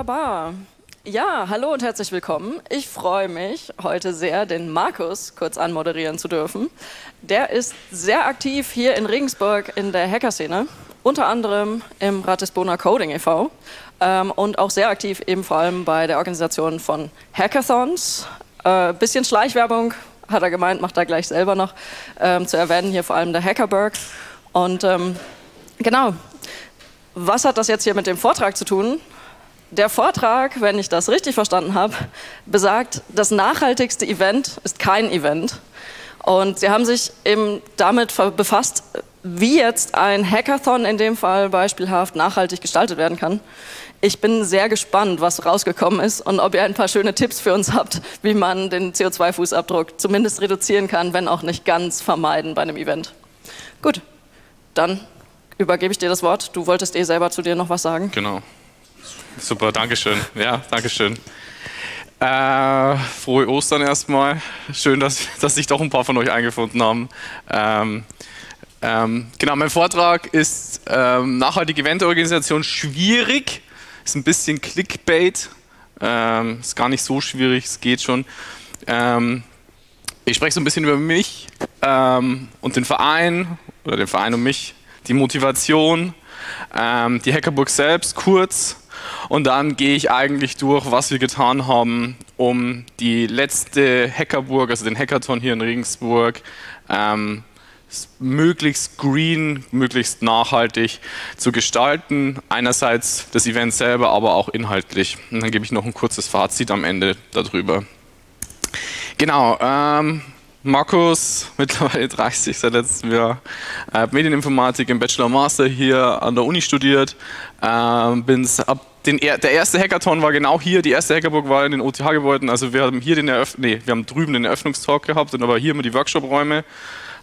Wunderbar. Ja, hallo und herzlich willkommen. Ich freue mich heute sehr, den Markus kurz anmoderieren zu dürfen. Der ist sehr aktiv hier in Regensburg in der Hackerszene, unter anderem im Ratisbona Coding e.V. Ähm, und auch sehr aktiv eben vor allem bei der Organisation von Hackathons. Äh, bisschen Schleichwerbung hat er gemeint, macht er gleich selber noch ähm, zu erwähnen, hier vor allem der Hackerberg. Und ähm, genau, was hat das jetzt hier mit dem Vortrag zu tun? Der Vortrag, wenn ich das richtig verstanden habe, besagt, das nachhaltigste Event ist kein Event. Und sie haben sich eben damit befasst, wie jetzt ein Hackathon in dem Fall beispielhaft nachhaltig gestaltet werden kann. Ich bin sehr gespannt, was rausgekommen ist und ob ihr ein paar schöne Tipps für uns habt, wie man den CO2-Fußabdruck zumindest reduzieren kann, wenn auch nicht ganz vermeiden bei einem Event. Gut, dann übergebe ich dir das Wort. Du wolltest eh selber zu dir noch was sagen. Genau. Super, Dankeschön. Ja, Dankeschön. Äh, frohe Ostern erstmal. Schön, dass, dass sich doch ein paar von euch eingefunden haben. Ähm, ähm, genau, mein Vortrag ist ähm, nachhaltige Eventorganisation schwierig. Ist ein bisschen Clickbait. Ähm, ist gar nicht so schwierig, es geht schon. Ähm, ich spreche so ein bisschen über mich ähm, und den Verein oder den Verein und mich, die Motivation, die Hackerburg selbst kurz und dann gehe ich eigentlich durch, was wir getan haben, um die letzte Hackerburg, also den Hackathon hier in Regensburg, ähm, möglichst green, möglichst nachhaltig zu gestalten. Einerseits das Event selber, aber auch inhaltlich. Und dann gebe ich noch ein kurzes Fazit am Ende darüber. Genau, ähm, Markus, mittlerweile 30 seit letztem Jahr, äh, Medieninformatik im Bachelor Master hier an der Uni studiert, äh, bin ab den, der erste Hackathon war genau hier, die erste Hackerburg war in den OTH-Gebäuden, also wir haben hier den Eröff nee, wir haben drüben den Eröffnungstalk gehabt und aber hier immer die Workshop-Räume.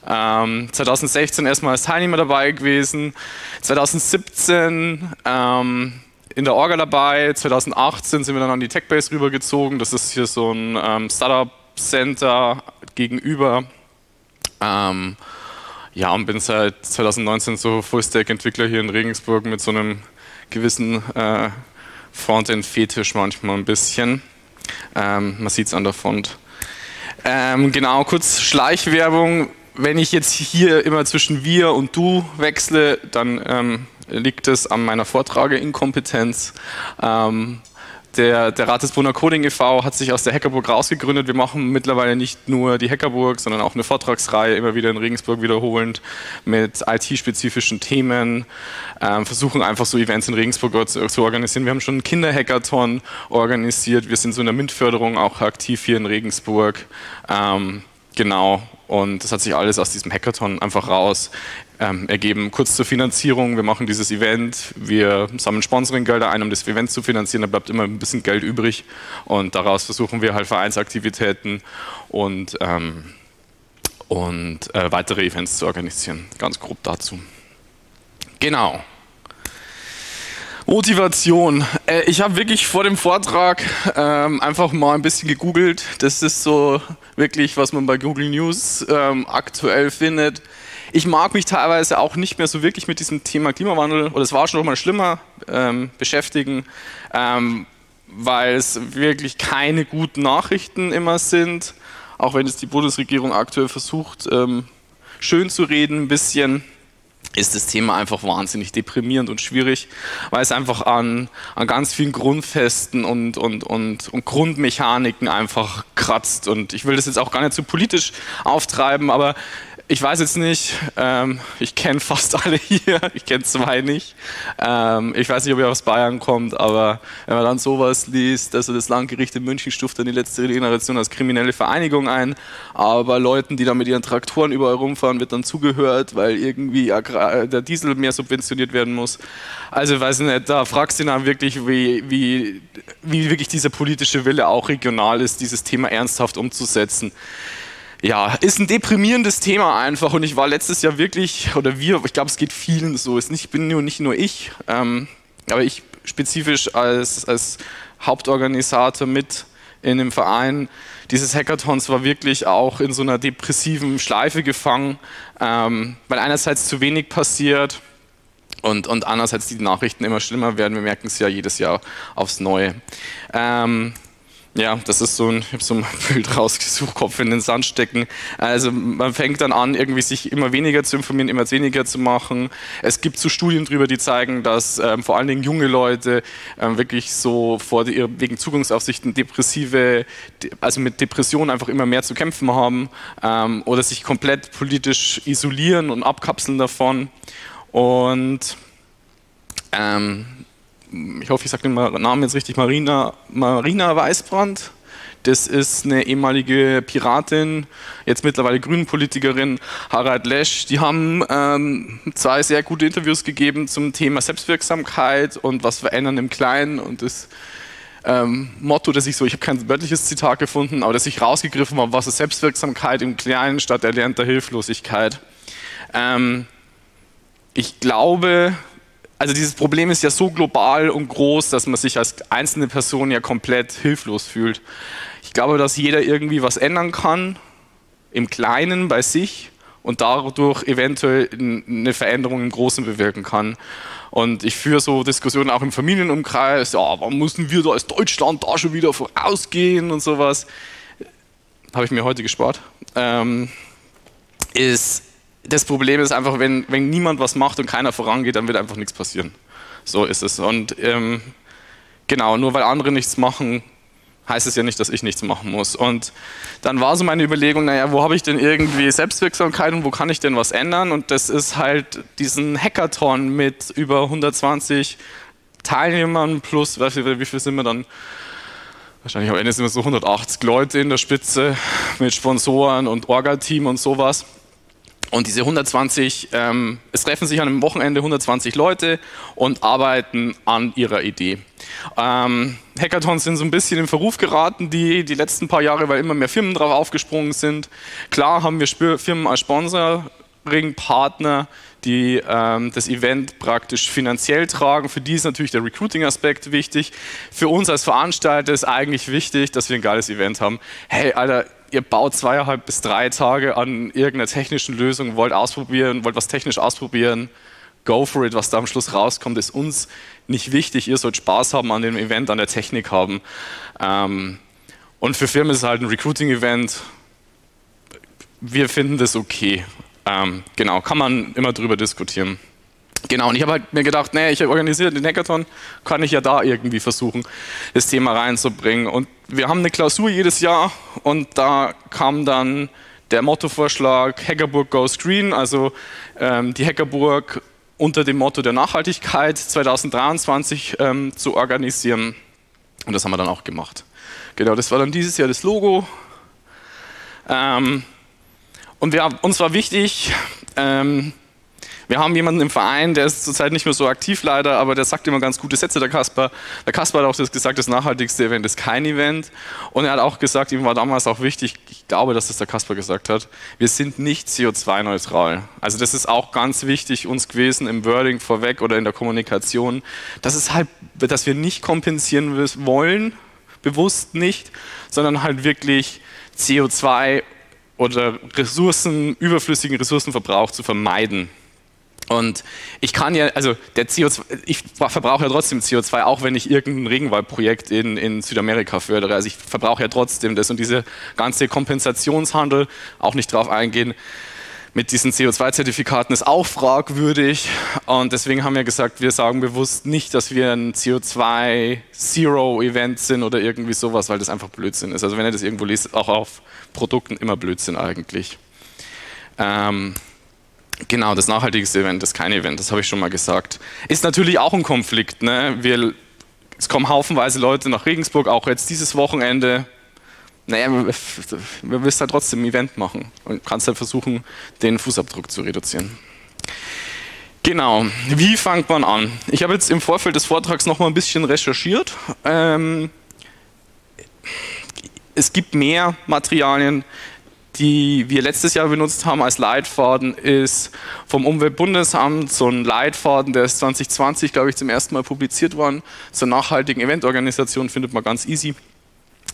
Ähm, 2016 erstmal als Teilnehmer dabei gewesen, 2017 ähm, in der Orga dabei, 2018 sind wir dann an die Techbase rübergezogen, das ist hier so ein ähm, Startup-Center gegenüber. Ähm, ja, und bin seit 2019 so Full-Stack-Entwickler hier in Regensburg mit so einem gewissen äh, Frontend-Fetisch manchmal ein bisschen. Ähm, man sieht es an der Font. Ähm, genau, kurz Schleichwerbung. Wenn ich jetzt hier immer zwischen wir und du wechsle, dann ähm, liegt es an meiner Vortrageinkompetenz. Ähm, der, der Rat des Brunner Coding e.V. hat sich aus der Hackerburg rausgegründet. Wir machen mittlerweile nicht nur die Hackerburg, sondern auch eine Vortragsreihe, immer wieder in Regensburg wiederholend, mit IT-spezifischen Themen. Ähm, versuchen einfach so Events in Regensburg zu, zu, organisieren. Wir haben schon einen Kinderhackathon organisiert. Wir sind so in der MINT-Förderung auch aktiv hier in Regensburg. Ähm, genau. Und das hat sich alles aus diesem Hackathon einfach raus ähm, ergeben. Kurz zur Finanzierung, wir machen dieses Event, wir sammeln Sponsoringgelder ein, um das Event zu finanzieren, da bleibt immer ein bisschen Geld übrig und daraus versuchen wir halt Vereinsaktivitäten und, ähm, und äh, weitere Events zu organisieren. Ganz grob dazu. Genau. Motivation. Äh, ich habe wirklich vor dem Vortrag ähm, einfach mal ein bisschen gegoogelt. Das ist so wirklich, was man bei Google News ähm, aktuell findet ich mag mich teilweise auch nicht mehr so wirklich mit diesem Thema Klimawandel, oder es war schon noch mal schlimmer, ähm, beschäftigen, ähm, weil es wirklich keine guten Nachrichten immer sind, auch wenn es die Bundesregierung aktuell versucht, ähm, schön zu reden ein bisschen ist das Thema einfach wahnsinnig deprimierend und schwierig, weil es einfach an, an ganz vielen Grundfesten und, und, und, und Grundmechaniken einfach kratzt. Und ich will das jetzt auch gar nicht zu so politisch auftreiben, aber ich weiß jetzt nicht, ähm, ich kenne fast alle hier, ich kenne zwei nicht. Ähm, ich weiß nicht, ob ihr aus Bayern kommt, aber wenn man dann sowas liest, also das Landgericht in München stuft dann die letzte Generation als kriminelle Vereinigung ein, aber Leuten, die da mit ihren Traktoren überall rumfahren, wird dann zugehört, weil irgendwie der Diesel mehr subventioniert werden muss. Also ich weiß nicht, da fragst du dann wirklich, wie, wie, wie wirklich dieser politische Wille auch regional ist, dieses Thema ernsthaft umzusetzen ja, ist ein deprimierendes Thema einfach und ich war letztes Jahr wirklich, oder wir, ich glaube, es geht vielen so, ist nicht, bin nur, nicht nur ich, ähm, aber ich spezifisch als, als Hauptorganisator mit in dem Verein dieses Hackathons war wirklich auch in so einer depressiven Schleife gefangen, ähm, weil einerseits zu wenig passiert, Und, und andererseits die Nachrichten immer schlimmer werden. Wir merken es ja jedes Jahr aufs Neue. Ähm, ja, das ist so ein, ich habe so ein Bild rausgesucht, Kopf in den Sand stecken. Also man fängt dann an, irgendwie sich immer weniger zu informieren, immer weniger zu machen. Es gibt so Studien drüber, die zeigen, dass ähm, vor allen Dingen junge Leute ähm, wirklich so vor die, wegen Zugangsaufsichten depressive, also mit Depressionen einfach immer mehr zu kämpfen haben ähm, oder sich komplett politisch isolieren und abkapseln davon. Und ähm, ich hoffe, ich sage den Namen jetzt richtig, Marina, Marina Weißbrand. Das ist eine ehemalige Piratin, jetzt mittlerweile Grünenpolitikerin, Harald Lesch. Die haben ähm, zwei sehr gute Interviews gegeben zum Thema Selbstwirksamkeit und was verändern im Kleinen. Und das ähm, Motto, das ich so, ich habe kein wörtliches Zitat gefunden, aber das ich rausgegriffen habe, was ist Selbstwirksamkeit im Kleinen statt erlernter Hilflosigkeit. Ähm, ich glaube, also dieses Problem ist ja so global und groß, dass man sich als einzelne Person ja komplett hilflos fühlt. Ich glaube, dass jeder irgendwie was ändern kann, im Kleinen bei sich und dadurch eventuell eine Veränderung im Großen bewirken kann. Und ich führe so Diskussionen auch im Familienumkreis, ja, warum müssen wir da als Deutschland da schon wieder vorausgehen und sowas. Habe ich mir heute gespart. Ähm, ist das Problem ist einfach, wenn, wenn niemand was macht und keiner vorangeht, dann wird einfach nichts passieren. So ist es. Und ähm, genau, nur weil andere nichts machen, heißt es ja nicht, dass ich nichts machen muss. Und dann war so meine Überlegung, naja, wo habe ich denn irgendwie Selbstwirksamkeit und wo kann ich denn was ändern? Und das ist halt diesen Hackathon mit über 120 Teilnehmern plus, wie viel, sind wir dann? Wahrscheinlich am Ende sind wir so 180 Leute in der Spitze mit Sponsoren und Orga-Team und sowas. Und diese 120, ähm, es treffen sich an einem Wochenende 120 Leute und arbeiten an ihrer Idee. Ähm, Hackathons sind so ein bisschen in Verruf geraten, die, die letzten paar Jahre, weil immer mehr Firmen drauf aufgesprungen sind. Klar haben wir Firmen als Sponsoring-Partner, die ähm, das Event praktisch finanziell tragen. Für die ist natürlich der Recruiting-Aspekt wichtig. Für uns als Veranstalter ist eigentlich wichtig, dass wir ein geiles Event haben. Hey, Alter, ihr baut zweieinhalb bis drei Tage an irgendeiner technischen Lösung, wollt ausprobieren, wollt was technisch ausprobieren, go for it. Was da am Schluss rauskommt, ist uns nicht wichtig. Ihr sollt Spaß haben an dem Event, an der Technik haben. Ähm, und für Firmen ist es halt ein Recruiting-Event. Wir finden das okay. Ähm, genau, kann man immer drüber diskutieren. Genau, und ich habe halt mir gedacht, nee, ich organisiere den Hackathon, kann ich ja da irgendwie versuchen, das Thema reinzubringen. Und wir haben eine Klausur jedes Jahr und da kam dann der Mottovorschlag Hackerburg Goes Green, also ähm, die Hackerburg unter dem Motto der Nachhaltigkeit 2023 ähm, zu organisieren. Und das haben wir dann auch gemacht. Genau, das war dann dieses Jahr das Logo. Ähm, und wir, uns war wichtig, ähm, wir haben jemanden im Verein, der ist zurzeit nicht mehr so aktiv leider, aber der sagt immer ganz gute Sätze, der Kasper. Der Kasper hat auch das gesagt, das nachhaltigste Event ist kein Event. Und er hat auch gesagt, ihm war damals auch wichtig, ich glaube, dass das der Kasper gesagt hat, wir sind nicht CO2-neutral. Also das ist auch ganz wichtig uns gewesen im Wording vorweg oder in der Kommunikation. Das ist halt, dass wir nicht kompensieren wollen, bewusst nicht, sondern halt wirklich CO2 oder Ressourcen, überflüssigen Ressourcenverbrauch zu vermeiden. Und ich kann ja, also der CO2, ich verbrauche ja trotzdem CO2, auch wenn ich irgendein Regenwaldprojekt in, in Südamerika fördere. Also ich verbrauche ja trotzdem das und diese ganze Kompensationshandel, auch nicht drauf eingehen, mit diesen CO2-Zertifikaten ist auch fragwürdig. Und deswegen haben wir gesagt, wir sagen bewusst nicht, dass wir ein CO2-Zero-Event sind oder irgendwie sowas, weil das einfach Blödsinn ist. Also wenn ihr das irgendwo liest, auch auf Produkten immer Blödsinn eigentlich. Ähm, Genau, das nachhaltigste Event ist kein Event, das habe ich schon mal gesagt. Ist natürlich auch ein Konflikt. Ne? Wir, es kommen haufenweise Leute nach Regensburg, auch jetzt dieses Wochenende. Naja, wir, willst halt trotzdem ein Event machen und kannst halt versuchen, den Fußabdruck zu reduzieren. Genau, wie fängt man an? Ich habe jetzt im Vorfeld des Vortrags noch mal ein bisschen recherchiert. Ähm, es gibt mehr Materialien, die wir letztes Jahr benutzt haben als Leitfaden, ist vom Umweltbundesamt so ein Leitfaden, der ist 2020, glaube ich, zum ersten Mal publiziert worden, zur nachhaltigen Eventorganisation, findet man ganz easy.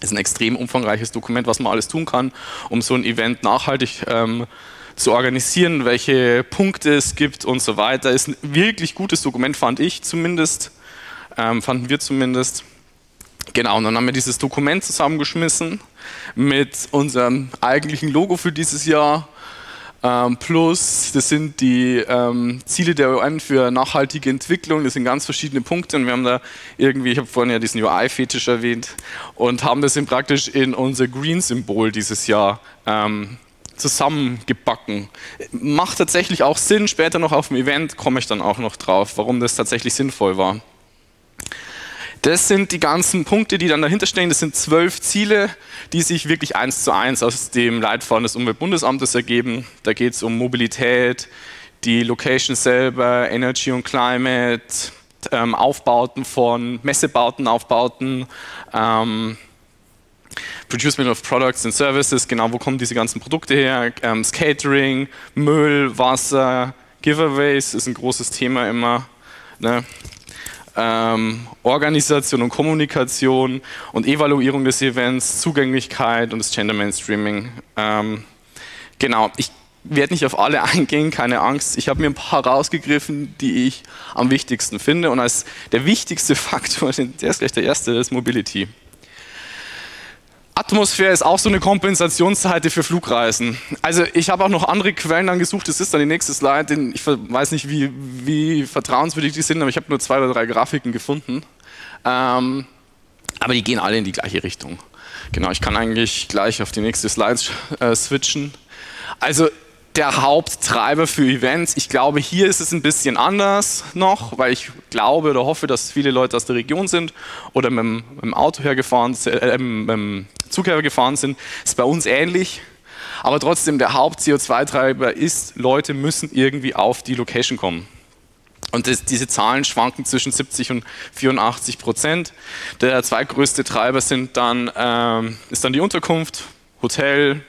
Ist ein extrem umfangreiches Dokument, was man alles tun kann, um so ein Event nachhaltig ähm, zu organisieren, welche Punkte es gibt und so weiter. Ist ein wirklich gutes Dokument, fand ich zumindest, ähm, fanden wir zumindest. Genau, und dann haben wir dieses Dokument zusammengeschmissen mit unserem eigentlichen Logo für dieses Jahr. Ähm, plus, das sind die ähm, Ziele der UN für nachhaltige Entwicklung. Das sind ganz verschiedene Punkte. Und wir haben da irgendwie, ich habe vorhin ja diesen UI-Fetisch erwähnt, und haben das in praktisch in unser Green-Symbol dieses Jahr ähm, zusammengebacken. Macht tatsächlich auch Sinn. Später noch auf dem Event komme ich dann auch noch drauf, warum das tatsächlich sinnvoll war. Das sind die ganzen Punkte, die dann dahinter stehen. Das sind zwölf Ziele, die sich wirklich eins zu eins aus dem Leitfaden des Umweltbundesamtes ergeben. Da geht es um Mobilität, die Location selber, Energy und Climate, ähm, Aufbauten von Messebauten, Aufbauten, ähm, Producement of Products and Services, genau wo kommen diese ganzen Produkte her, ähm, Catering, Müll, Wasser, Giveaways ist ein großes Thema immer. Ne? Ähm, Organisation und Kommunikation und Evaluierung des Events, Zugänglichkeit und das Gender Mainstreaming. Ähm, genau, ich werde nicht auf alle eingehen, keine Angst. Ich habe mir ein paar rausgegriffen, die ich am wichtigsten finde. Und als der wichtigste Faktor, der ist gleich der erste, ist Mobility. Atmosphäre ist auch so eine Kompensationsseite für Flugreisen. Also ich habe auch noch andere Quellen dann gesucht, das ist dann die nächste Slide, ich weiß nicht, wie, wie vertrauenswürdig die sind, aber ich habe nur zwei oder drei Grafiken gefunden. Ähm, aber die gehen alle in die gleiche Richtung. Genau, ich kann eigentlich gleich auf die nächste Slide äh, switchen. Also der Haupttreiber für Events. Ich glaube, hier ist es ein bisschen anders noch, weil ich glaube oder hoffe, dass viele Leute aus der Region sind oder mit dem, Auto hergefahren, äh, mit dem Zug hergefahren sind. Ist bei uns ähnlich. Aber trotzdem, der Haupt-CO2-Treiber ist, Leute müssen irgendwie auf die Location kommen. Und das, diese Zahlen schwanken zwischen 70 und 84 Prozent. Der zweitgrößte Treiber sind dann, ähm, ist dann die Unterkunft, Hotel,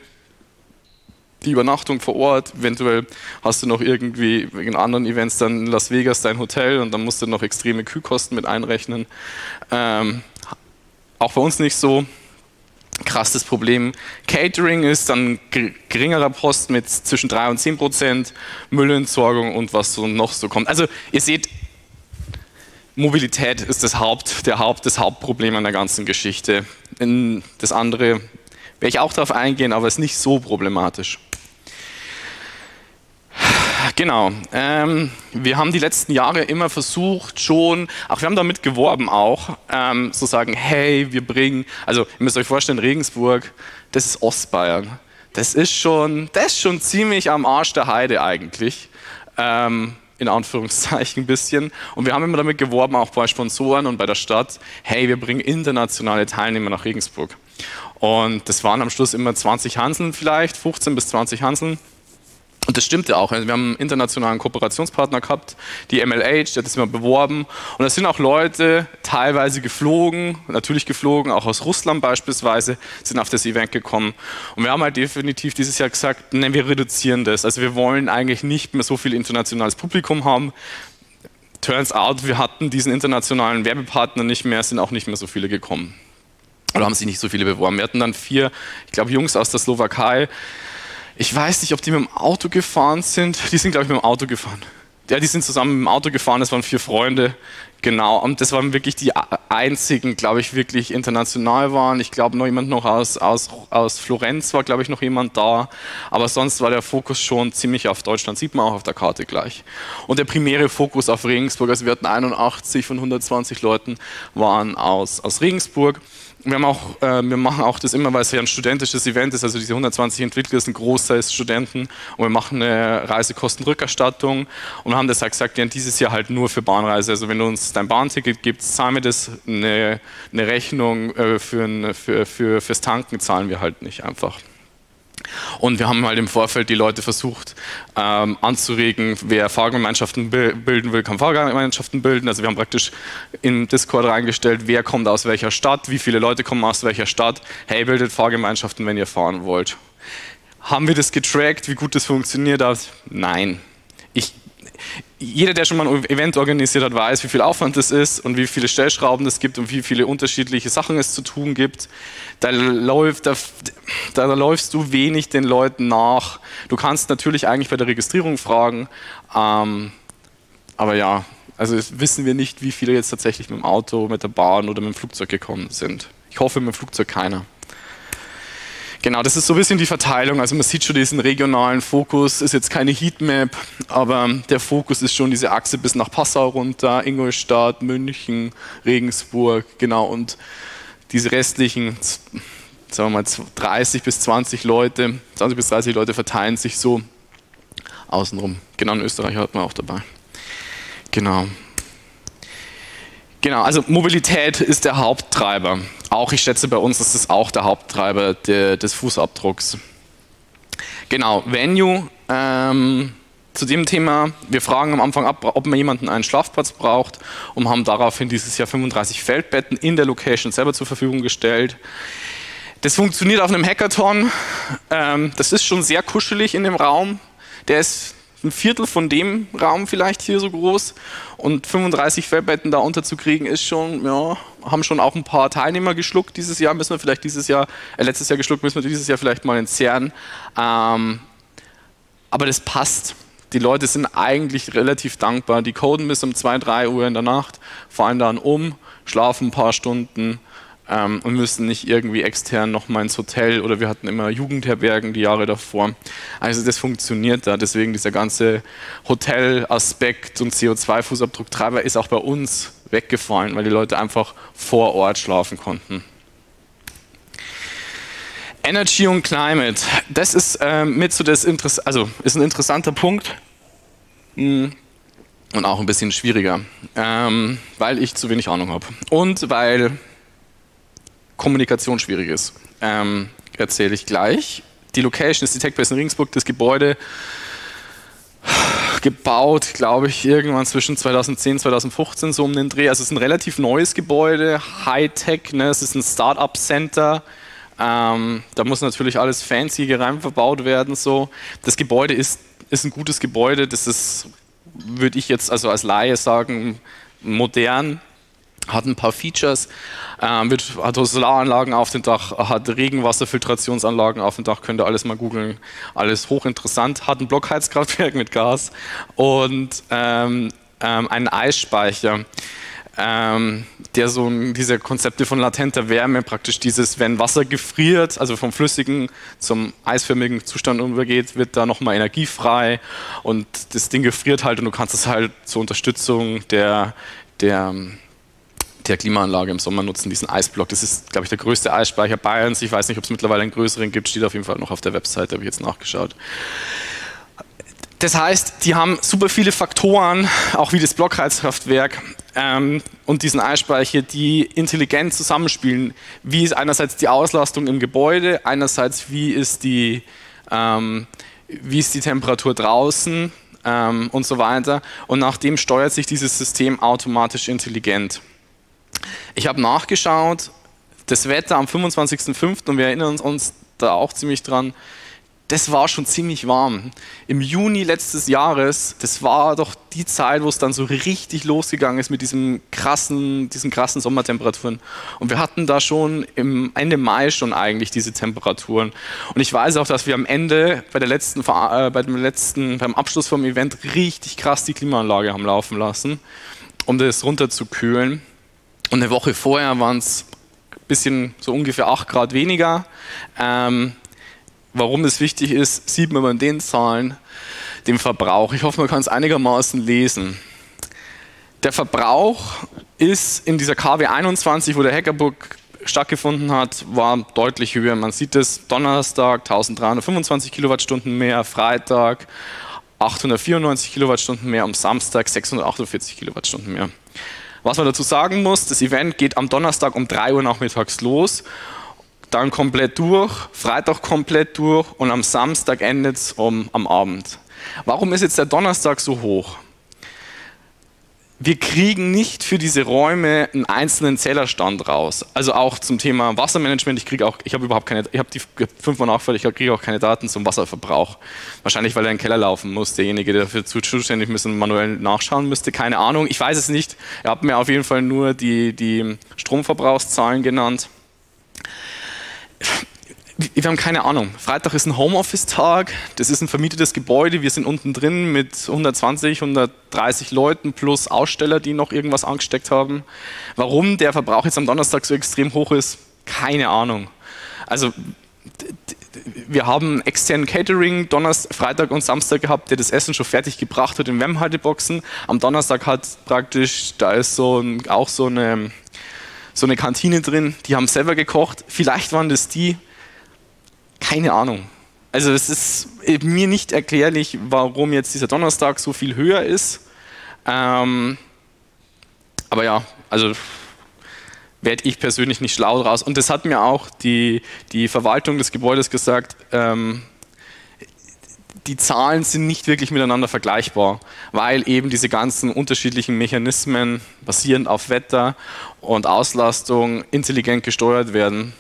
die Übernachtung vor Ort. Eventuell hast du noch irgendwie wegen anderen Events dann in Las Vegas dein Hotel und dann musst du noch extreme Kühlkosten mit einrechnen. Ähm, auch bei uns nicht so krass das Problem. Catering ist dann geringerer Post mit zwischen 3 und 10 Prozent, Müllentsorgung und was so noch so kommt. Also ihr seht, Mobilität ist das, Haupt, der Haupt, das Hauptproblem an der ganzen Geschichte. In das andere werde ich auch darauf eingehen, aber ist nicht so problematisch. Genau. Ähm, wir haben die letzten Jahre immer versucht, schon, auch wir haben damit geworben auch, ähm, zu sagen, hey, wir bringen, also ihr müsst euch vorstellen, Regensburg, das ist Ostbayern. Das ist schon, das ist schon ziemlich am Arsch der Heide eigentlich. Ähm, in Anführungszeichen ein bisschen. Und wir haben immer damit geworben, auch bei Sponsoren und bei der Stadt, hey, wir bringen internationale Teilnehmer nach Regensburg. Und das waren am Schluss immer 20 Hanseln vielleicht, 15 bis 20 Hanseln. Und das stimmte auch. Also wir haben einen internationalen Kooperationspartner gehabt, die MLH, der hat das immer beworben. Und da sind auch Leute teilweise geflogen, natürlich geflogen, auch aus Russland beispielsweise, sind auf das Event gekommen. Und wir haben halt definitiv dieses Jahr gesagt, ne, wir reduzieren das. Also wir wollen eigentlich nicht mehr so viel internationales Publikum haben. Turns out, wir hatten diesen internationalen Werbepartner nicht mehr, sind auch nicht mehr so viele gekommen. Oder haben sich nicht so viele beworben. Wir hatten dann vier, ich glaube, Jungs aus der Slowakei, ich weiß nicht, ob die mit dem Auto gefahren sind. Die sind, glaube ich, mit dem Auto gefahren. Ja, die sind zusammen mit dem Auto gefahren, das waren vier Freunde. Genau, und das waren wirklich die einzigen, glaube ich, wirklich international waren. Ich glaube, noch jemand noch aus, aus, aus Florenz war, glaube ich, noch jemand da. Aber sonst war der Fokus schon ziemlich auf Deutschland, sieht man auch auf der Karte gleich. Und der primäre Fokus auf Regensburg, also wir hatten 81 von 120 Leuten, waren aus, aus Regensburg wir, haben auch, äh, wir machen auch das immer, weil es ja ein studentisches Event ist, also diese 120 Entwickler sind Großteil Studenten und wir machen eine Reisekostenrückerstattung und haben deshalb gesagt, ja, dieses Jahr halt nur für Bahnreise. Also wenn du uns dein Bahnticket gibst, zahlen wir das, eine, eine Rechnung äh, für, für, für, fürs Tanken zahlen wir halt nicht einfach. Und wir haben halt im Vorfeld die Leute versucht ähm, anzuregen, wer Fahrgemeinschaften bilden will, kann Fahrgemeinschaften bilden. Also wir haben praktisch in Discord reingestellt, wer kommt aus welcher Stadt, wie viele Leute kommen aus welcher Stadt. Hey, bildet Fahrgemeinschaften, wenn ihr fahren wollt. Haben wir das getrackt, wie gut das funktioniert? Nein. Ich, jeder, der schon mal ein Event organisiert hat, weiß, wie viel Aufwand das ist und wie viele Stellschrauben es gibt und wie viele unterschiedliche Sachen es zu tun gibt. Da, läuft, da, da läufst du wenig den Leuten nach. Du kannst natürlich eigentlich bei der Registrierung fragen, ähm, aber ja, also wissen wir nicht, wie viele jetzt tatsächlich mit dem Auto, mit der Bahn oder mit dem Flugzeug gekommen sind. Ich hoffe mit dem Flugzeug keiner. Genau, das ist so ein bisschen die Verteilung. Also man sieht schon diesen regionalen Fokus, ist jetzt keine Heatmap, aber der Fokus ist schon diese Achse bis nach Passau runter, Ingolstadt, München, Regensburg, genau. Und diese restlichen, sagen wir mal, 30 bis 20 Leute, 20 bis 30 Leute verteilen sich so außenrum. Genau, in Österreich hat man auch dabei. Genau. Genau, also Mobilität ist der Haupttreiber. Auch ich schätze, bei uns ist es auch der Haupttreiber de, des Fußabdrucks. Genau, Venue. Ähm, zu dem Thema, wir fragen am Anfang ab, ob man jemanden einen Schlafplatz braucht und haben daraufhin dieses Jahr 35 Feldbetten in der Location selber zur Verfügung gestellt. Das funktioniert auf einem Hackathon. Ähm, das ist schon sehr kuschelig in dem Raum. Der ist ein Viertel von dem Raum vielleicht hier so groß und 35 Feldbetten da unterzukriegen ist schon, ja, haben schon auch ein paar Teilnehmer geschluckt dieses Jahr, müssen wir vielleicht dieses Jahr, äh, letztes Jahr geschluckt, müssen wir dieses Jahr vielleicht mal entzerren. Ähm, aber das passt. Die Leute sind eigentlich relativ dankbar. Die coden bis um 2, 3 Uhr in der Nacht, fahren dann um, schlafen ein paar Stunden ähm, und müssen nicht irgendwie extern nochmal ins Hotel oder wir hatten immer Jugendherbergen die Jahre davor. Also das funktioniert da. Deswegen dieser ganze Hotelaspekt und CO2-Fußabdrucktreiber ist auch bei uns weggefallen, weil die Leute einfach vor Ort schlafen konnten. Energy und Climate, das ist ähm, mit so das Interess also ist ein interessanter Punkt hm. und auch ein bisschen schwieriger, ähm, weil ich zu wenig Ahnung habe und weil Kommunikation schwierig ist. Ähm, Erzähle ich gleich. Die Location ist die TechBase in Regensburg, das Gebäude gebaut, glaube ich, irgendwann zwischen 2010 und 2015 so um den Dreh. Also es ist ein relativ neues Gebäude, Hightech, ne? es ist ein Startup-Center. Ähm, da muss natürlich alles fancy rein verbaut werden. So. Das Gebäude ist, ist ein gutes Gebäude, das ist, würde ich jetzt also als Laie sagen, modern, hat ein paar Features, ähm, wird, hat Solaranlagen auf dem Dach, hat Regenwasserfiltrationsanlagen auf dem Dach, könnt ihr alles mal googeln, alles hochinteressant, hat ein Blockheizkraftwerk mit Gas und ähm, ähm, einen Eisspeicher. Ähm, der so diese Konzepte von latenter Wärme, praktisch dieses, wenn Wasser gefriert, also vom flüssigen zum eisförmigen Zustand übergeht, wird da nochmal Energie frei und das Ding gefriert halt und du kannst es halt zur Unterstützung der, der der Klimaanlage im Sommer nutzen, diesen Eisblock. Das ist, glaube ich, der größte Eisspeicher Bayerns. Ich weiß nicht, ob es mittlerweile einen größeren gibt, steht auf jeden Fall noch auf der Webseite, habe ich jetzt nachgeschaut. Das heißt, die haben super viele Faktoren, auch wie das Blockheizkraftwerk ähm, und diesen Eisspeicher, die intelligent zusammenspielen. Wie ist einerseits die Auslastung im Gebäude, einerseits wie ist die, ähm, wie ist die Temperatur draußen ähm, und so weiter. Und nach dem steuert sich dieses System automatisch intelligent. Ich habe nachgeschaut, das Wetter am 25.05. und wir erinnern uns da auch ziemlich dran, das war schon ziemlich warm. Im Juni letztes Jahres, das war doch die Zeit, wo es dann so richtig losgegangen ist mit diesem krassen, diesen krassen Sommertemperaturen. Und wir hatten da schon im Ende Mai schon eigentlich diese Temperaturen. Und ich weiß auch, dass wir am Ende bei der letzten, äh, bei dem letzten, beim Abschluss vom Event richtig krass die Klimaanlage haben laufen lassen, um das runterzukühlen. Und eine Woche vorher waren es ein bisschen so ungefähr 8 Grad weniger. Ähm, warum das wichtig ist, sieht man bei den Zahlen, dem Verbrauch. Ich hoffe, man kann es einigermaßen lesen. Der Verbrauch ist in dieser KW 21, wo der Hackerbook stattgefunden hat, war deutlich höher. Man sieht es Donnerstag 1325 Kilowattstunden mehr, Freitag 894 Kilowattstunden mehr, am Samstag 648 Kilowattstunden mehr. Was man dazu sagen muss, das Event geht am Donnerstag um 3 Uhr nachmittags los, dann komplett durch, Freitag komplett durch und am Samstag endet es um, am Abend. Warum ist jetzt der Donnerstag so hoch? Wir kriegen nicht für diese Räume einen einzelnen Zählerstand raus. Also auch zum Thema Wassermanagement. Ich kriege auch, ich habe überhaupt keine, ich habe die fünfmal nachgefragt, ich kriege auch keine Daten zum Wasserverbrauch. Wahrscheinlich, weil er in den Keller laufen muss. Derjenige, der dafür zuständig ist und manuell nachschauen müsste, keine Ahnung. Ich weiß es nicht. Er hat mir auf jeden Fall nur die, die Stromverbrauchszahlen genannt wir haben keine Ahnung. Freitag ist ein Homeoffice-Tag, das ist ein vermietetes Gebäude, wir sind unten drin mit 120, 130 Leuten plus Aussteller, die noch irgendwas angesteckt haben. Warum der Verbrauch jetzt am Donnerstag so extrem hoch ist, keine Ahnung. Also wir haben externen Catering Donnerstag, Freitag und Samstag gehabt, der das Essen schon fertig gebracht hat in Wemhalteboxen. Am Donnerstag hat praktisch, da ist so ein, auch so eine, so eine Kantine drin, die haben selber gekocht. Vielleicht waren das die, keine Ahnung. Also es ist mir nicht erklärlich, warum jetzt dieser Donnerstag so viel höher ist. Ähm, aber ja, also werde ich persönlich nicht schlau draus. Und das hat mir auch die, die Verwaltung des Gebäudes gesagt, ähm, die Zahlen sind nicht wirklich miteinander vergleichbar, weil eben diese ganzen unterschiedlichen Mechanismen basierend auf Wetter und Auslastung intelligent gesteuert werden.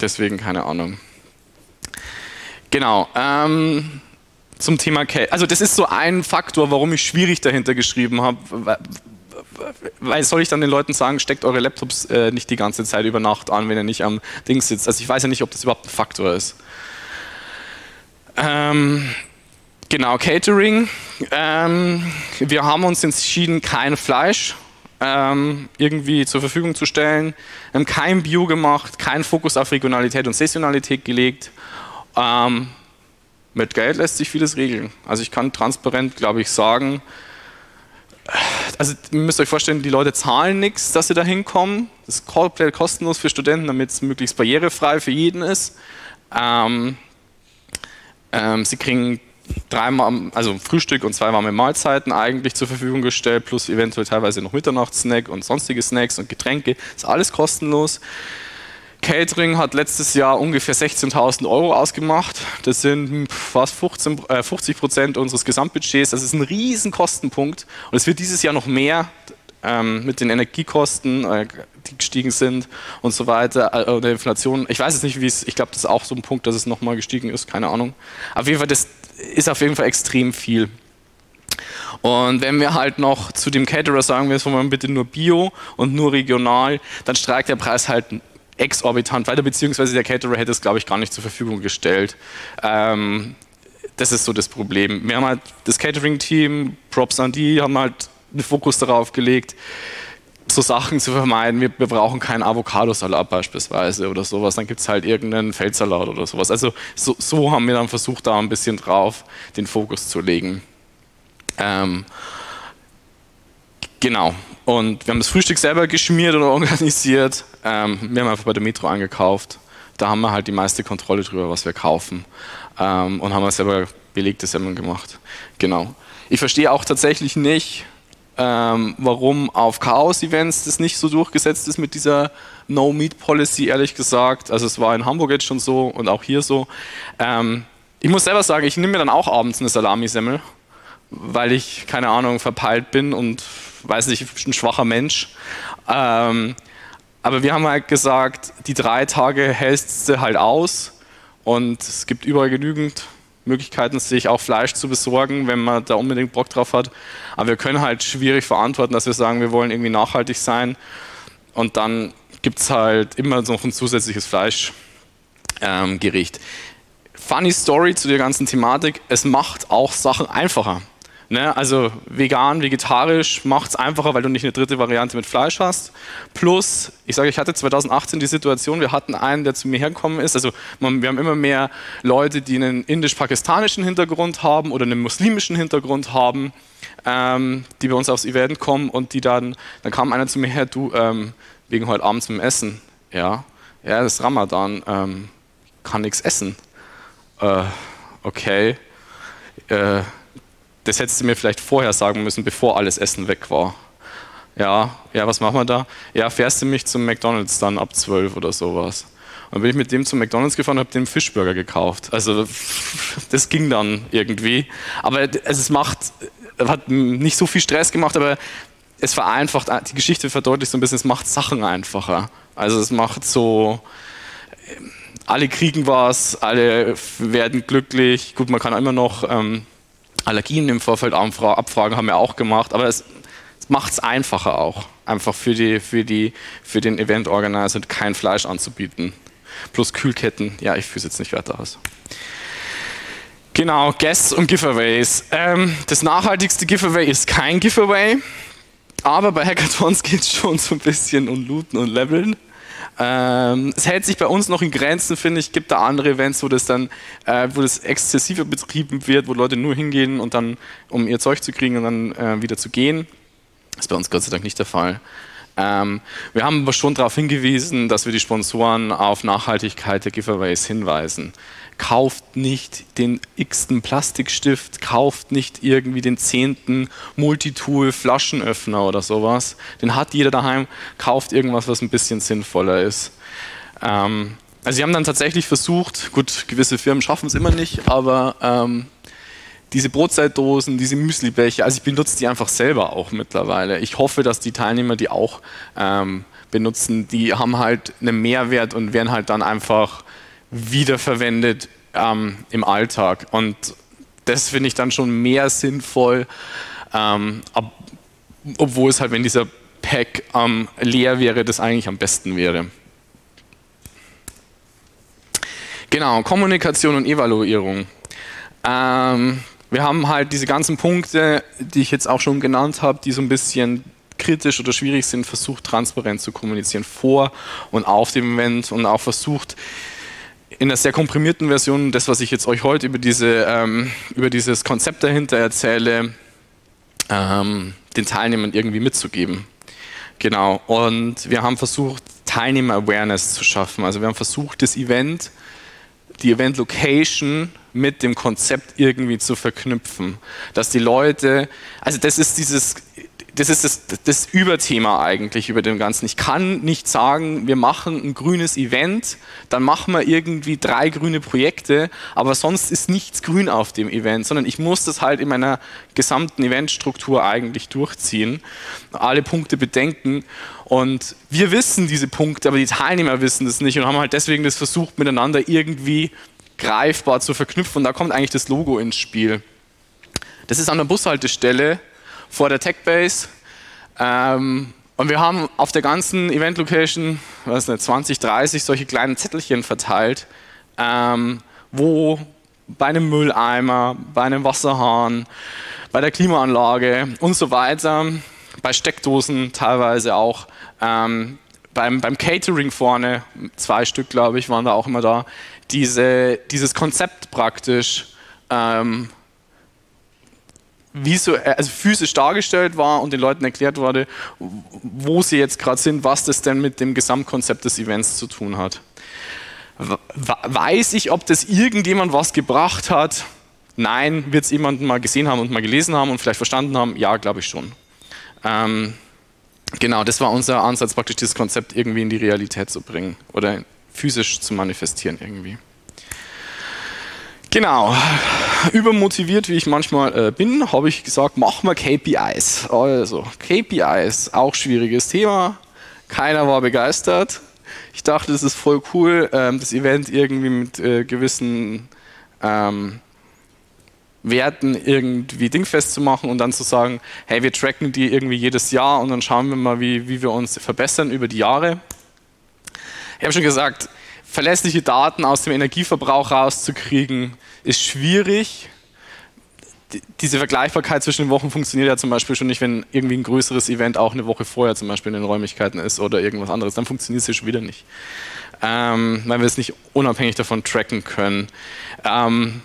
Deswegen keine Ahnung. Genau. Ähm, zum Thema Kälte. Also das ist so ein Faktor, warum ich schwierig dahinter geschrieben habe. Weil soll ich dann den Leuten sagen, steckt eure Laptops äh, nicht die ganze Zeit über Nacht an, wenn ihr nicht am Ding sitzt. Also ich weiß ja nicht, ob das überhaupt ein Faktor ist. Ähm, genau, Catering. Ähm, wir haben uns entschieden, kein Fleisch ähm, irgendwie zur Verfügung zu stellen. Wir haben kein Bio gemacht, keinen Fokus auf Regionalität und Saisonalität gelegt ähm, mit Geld lässt sich vieles regeln. Also ich kann transparent, glaube ich, sagen, also ihr müsst euch vorstellen, die Leute zahlen nichts, dass sie da hinkommen. Das ist komplett kostenlos für Studenten, damit es möglichst barrierefrei für jeden ist. Ähm, ähm, sie kriegen dreimal, also Frühstück und zwei warme Mahlzeiten eigentlich zur Verfügung gestellt, plus eventuell teilweise noch Mitternachtssnack und sonstige Snacks und Getränke. Das ist alles kostenlos. Catering hat letztes Jahr ungefähr 16.000 Euro ausgemacht. Das sind fast 15, äh, 50 Prozent unseres Gesamtbudgets. Das ist ein riesen Kostenpunkt. Und es wird dieses Jahr noch mehr ähm, mit den Energiekosten, äh, die gestiegen sind und so weiter, äh, der Inflation. Ich weiß jetzt nicht, wie es, ich glaube, das ist auch so ein Punkt, dass es nochmal gestiegen ist, keine Ahnung. Auf jeden Fall, das ist auf jeden Fall extrem viel. Und wenn wir halt noch zu dem Caterer sagen, wir wollen bitte nur Bio und nur regional, dann steigt der Preis halt exorbitant weiter, beziehungsweise der Caterer hätte es, glaube ich, gar nicht zur Verfügung gestellt. Ähm, das ist so das Problem. Wir haben halt das Catering-Team, Props an die, haben halt einen Fokus darauf gelegt, so Sachen zu vermeiden. Wir, wir brauchen keinen Avocadosalat beispielsweise oder sowas. Dann gibt es halt irgendeinen Feldsalat oder sowas. Also so, so, haben wir dann versucht, da ein bisschen drauf den Fokus zu legen. Ähm, genau. Und wir haben das Frühstück selber geschmiert oder organisiert. Ähm, wir haben einfach bei der Metro eingekauft. Da haben wir halt die meiste Kontrolle drüber, was wir kaufen. Ähm, und haben selber belegte Semmeln gemacht. Genau. Ich verstehe auch tatsächlich nicht, ähm, warum auf Chaos-Events das nicht so durchgesetzt ist mit dieser No-Meat-Policy, ehrlich gesagt. Also es war in Hamburg jetzt schon so und auch hier so. Ähm, ich muss selber sagen, ich nehme mir dann auch abends eine Salamisemmel, weil ich, keine Ahnung, verpeilt bin und weiß nicht, ein schwacher Mensch. Ähm, aber wir haben halt gesagt, die drei Tage hältst du halt aus und es gibt überall genügend Möglichkeiten, sich auch Fleisch zu besorgen, wenn man da unbedingt Bock drauf hat. Aber wir können halt schwierig verantworten, dass wir sagen, wir wollen irgendwie nachhaltig sein. Und dann gibt es halt immer noch ein zusätzliches Fleischgericht. Ähm, Funny Story zu der ganzen Thematik, es macht auch Sachen einfacher. Ne? Also vegan, vegetarisch macht es einfacher, weil du nicht eine dritte Variante mit Fleisch hast. Plus, ich sage, ich hatte 2018 die Situation, wir hatten einen, der zu mir hergekommen ist. Also man, wir haben immer mehr Leute, die einen indisch-pakistanischen Hintergrund haben oder einen muslimischen Hintergrund haben, ähm, die bei uns aufs Event kommen und die dann, dann kam einer zu mir her, du, ähm, wegen heute Abend zum Essen. Ja, ja, das ist Ramadan, ähm, kann nichts essen. Äh, okay. Äh, das hättest du mir vielleicht vorher sagen müssen, bevor alles Essen weg war. Ja, ja, was machen wir da? Ja, fährst du mich zum McDonalds dann ab 12 oder sowas. Und dann bin ich mit dem zum McDonalds gefahren und habe den Fischburger gekauft. Also das ging dann irgendwie. Aber es macht, hat nicht so viel Stress gemacht, aber es vereinfacht, die Geschichte verdeutlicht so ein bisschen, es macht Sachen einfacher. Also es macht so, alle kriegen was, alle werden glücklich. Gut, man kann immer noch ähm, Allergien im Vorfeld abfragen, haben wir auch gemacht, aber es, macht es einfacher auch, einfach für, die, für, die, für den Event-Organizer kein Fleisch anzubieten. Plus Kühlketten, ja, ich führe es jetzt nicht weiter aus. Genau, Guests und Giveaways. Ähm, das nachhaltigste Giveaway ist kein Giveaway, aber bei Hackathons geht es schon so ein bisschen um Looten und Leveln. Ähm, es hält sich bei uns noch in Grenzen, finde ich. Gibt da andere Events, wo das dann, äh, wo das exzessiver betrieben wird, wo Leute nur hingehen und dann, um ihr Zeug zu kriegen und dann äh, wieder zu gehen. Das ist bei uns Gott sei Dank nicht der Fall. Ähm, wir haben aber schon darauf hingewiesen, dass wir die Sponsoren auf Nachhaltigkeit der Giveaways hinweisen kauft nicht den x-ten Plastikstift, kauft nicht irgendwie den zehnten Multitool Flaschenöffner oder sowas. Den hat jeder daheim, kauft irgendwas, was ein bisschen sinnvoller ist. Ähm, also sie haben dann tatsächlich versucht, gut, gewisse Firmen schaffen es immer nicht, aber ähm, diese Brotzeitdosen, diese Müslibecher, also ich benutze die einfach selber auch mittlerweile. Ich hoffe, dass die Teilnehmer die auch ähm, benutzen, die haben halt einen Mehrwert und werden halt dann einfach wiederverwendet ähm, im Alltag. Und das finde ich dann schon mehr sinnvoll, ähm, ob, obwohl es halt, wenn dieser Pack ähm, leer wäre, das eigentlich am besten wäre. Genau, Kommunikation und Evaluierung. Ähm, wir haben halt diese ganzen Punkte, die ich jetzt auch schon genannt habe, die so ein bisschen kritisch oder schwierig sind, versucht transparent zu kommunizieren vor und auf dem Event und auch versucht, in einer sehr komprimierten Version, das, was ich jetzt euch heute über, diese, ähm, über dieses Konzept dahinter erzähle, ähm, den Teilnehmern irgendwie mitzugeben. Genau. Und wir haben versucht, Teilnehmer-Awareness zu schaffen. Also wir haben versucht, das Event, die Event-Location mit dem Konzept irgendwie zu verknüpfen. Dass die Leute, also das ist dieses das ist das, das, Überthema eigentlich über dem Ganzen. Ich kann nicht sagen, wir machen ein grünes Event, dann machen wir irgendwie drei grüne Projekte, aber sonst ist nichts grün auf dem Event, sondern ich muss das halt in meiner gesamten Eventstruktur eigentlich durchziehen, alle Punkte bedenken und wir wissen diese Punkte, aber die Teilnehmer wissen das nicht und haben halt deswegen das versucht, miteinander irgendwie greifbar zu verknüpfen und da kommt eigentlich das Logo ins Spiel. Das ist an der Bushaltestelle vor der Techbase. Ähm, und wir haben auf der ganzen Event-Location, was nicht, 20, 30 solche kleinen Zettelchen verteilt, ähm, wo bei einem Mülleimer, bei einem Wasserhahn, bei der Klimaanlage und so weiter, bei Steckdosen teilweise auch, ähm, beim, beim Catering vorne, zwei Stück glaube ich, waren da auch immer da, diese, dieses Konzept praktisch ähm, visuell, äh, also physisch dargestellt war und den Leuten erklärt wurde, wo sie jetzt gerade sind, was das denn mit dem Gesamtkonzept des Events zu tun hat. Weiß ich, ob das irgendjemand was gebracht hat? Nein, wird es jemanden mal gesehen haben und mal gelesen haben und vielleicht verstanden haben? Ja, glaube ich schon. Ähm, genau, das war unser Ansatz, praktisch dieses Konzept irgendwie in die Realität zu bringen oder physisch zu manifestieren irgendwie. Genau. Übermotiviert, wie ich manchmal äh, bin, habe ich gesagt, mach mal KPIs. Also, KPIs, auch schwieriges Thema. Keiner war begeistert. Ich dachte, das ist voll cool, ähm, das Event irgendwie mit äh, gewissen ähm, Werten irgendwie dingfest zu machen und dann zu sagen, hey, wir tracken die irgendwie jedes Jahr und dann schauen wir mal, wie, wie wir uns verbessern über die Jahre. Ich habe schon gesagt, verlässliche Daten aus dem Energieverbrauch rauszukriegen, ist schwierig. Diese Vergleichbarkeit zwischen den Wochen funktioniert ja zum Beispiel schon nicht, wenn irgendwie ein größeres Event auch eine Woche vorher zum Beispiel in den Räumlichkeiten ist oder irgendwas anderes. Dann funktioniert es ja schon wieder nicht, ähm, weil wir es nicht unabhängig davon tracken können. Ähm,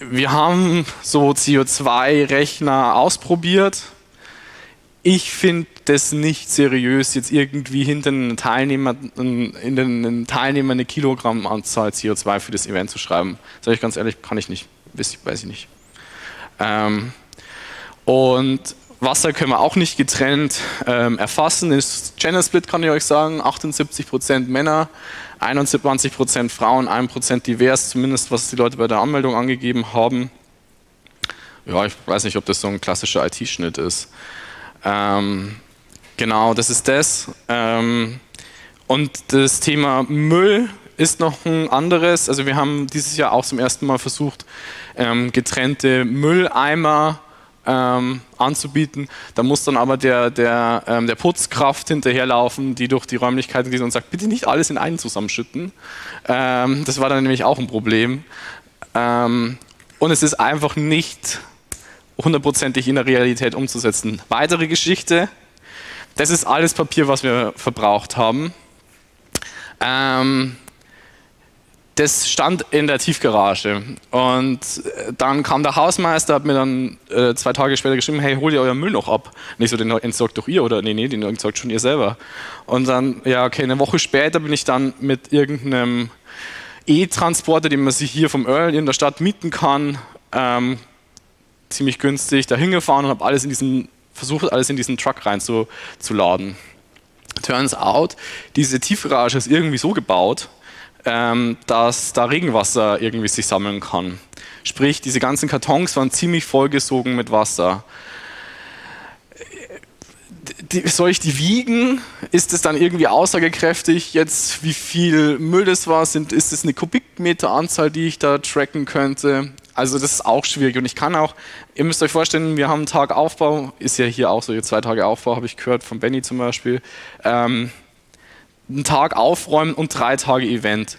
wir haben so CO2-Rechner ausprobiert ich finde das nicht seriös, jetzt irgendwie hinter einen Teilnehmer, in den Teilnehmer eine Kilogrammanzahl CO2 für das Event zu schreiben. Sag ich ganz ehrlich, kann ich nicht. Weiß, ich nicht. Ähm, und Wasser können wir auch nicht getrennt ähm, erfassen. Das Gender Split kann ich euch sagen, 78% Männer, 21% Frauen, 1% divers, zumindest was die Leute bei der Anmeldung angegeben haben. ja, ich weiß nicht, ob das so ein klassischer IT-Schnitt ist. Ähm, genau, das ist das. Ähm, und das Thema Müll ist noch ein anderes. Also wir haben dieses Jahr auch zum ersten Mal versucht, ähm, getrennte Mülleimer ähm, anzubieten. Da muss dann aber der, der, ähm, der Putzkraft hinterherlaufen, die durch die Räumlichkeiten geht und sagt, bitte nicht alles in einen zusammenschütten. Ähm, das war dann nämlich auch ein Problem. Ähm, und es ist einfach nicht hundertprozentig in der Realität umzusetzen. Weitere Geschichte, das ist alles Papier, was wir verbraucht haben. Ähm, das stand in der Tiefgarage. Und äh, dann kam der Hausmeister, hat mir dann äh, zwei Tage später geschrieben, hey, hol dir euren Müll noch ab. Nicht so, den entsorgt doch ihr oder nee, nee, den entsorgt schon ihr selber. Und dann, ja, okay, eine Woche später bin ich dann mit irgendeinem E-Transporter, den man sich hier vom Earl in der Stadt mieten kann, ähm, ziemlich günstig, da hingefahren und habe alles in diesen, versucht, alles in diesen Truck reinzuladen. Turns out, diese Tiefgarage ist irgendwie so gebaut, ähm, dass da Regenwasser irgendwie sich sammeln kann. Sprich, diese ganzen Kartons waren ziemlich vollgesogen mit Wasser. Die, soll ich die wiegen? Ist es dann irgendwie aussagekräftig, jetzt wie viel Müll das war? Sind, ist es eine Kubikmeteranzahl, die ich da tracken könnte? Also das ist auch schwierig und ich kann auch, ihr müsst euch vorstellen, wir haben einen Tag Aufbau, ist ja hier auch so, zwei Tage Aufbau habe ich gehört, von Benny zum Beispiel. Ähm, einen Tag aufräumen und drei Tage Event.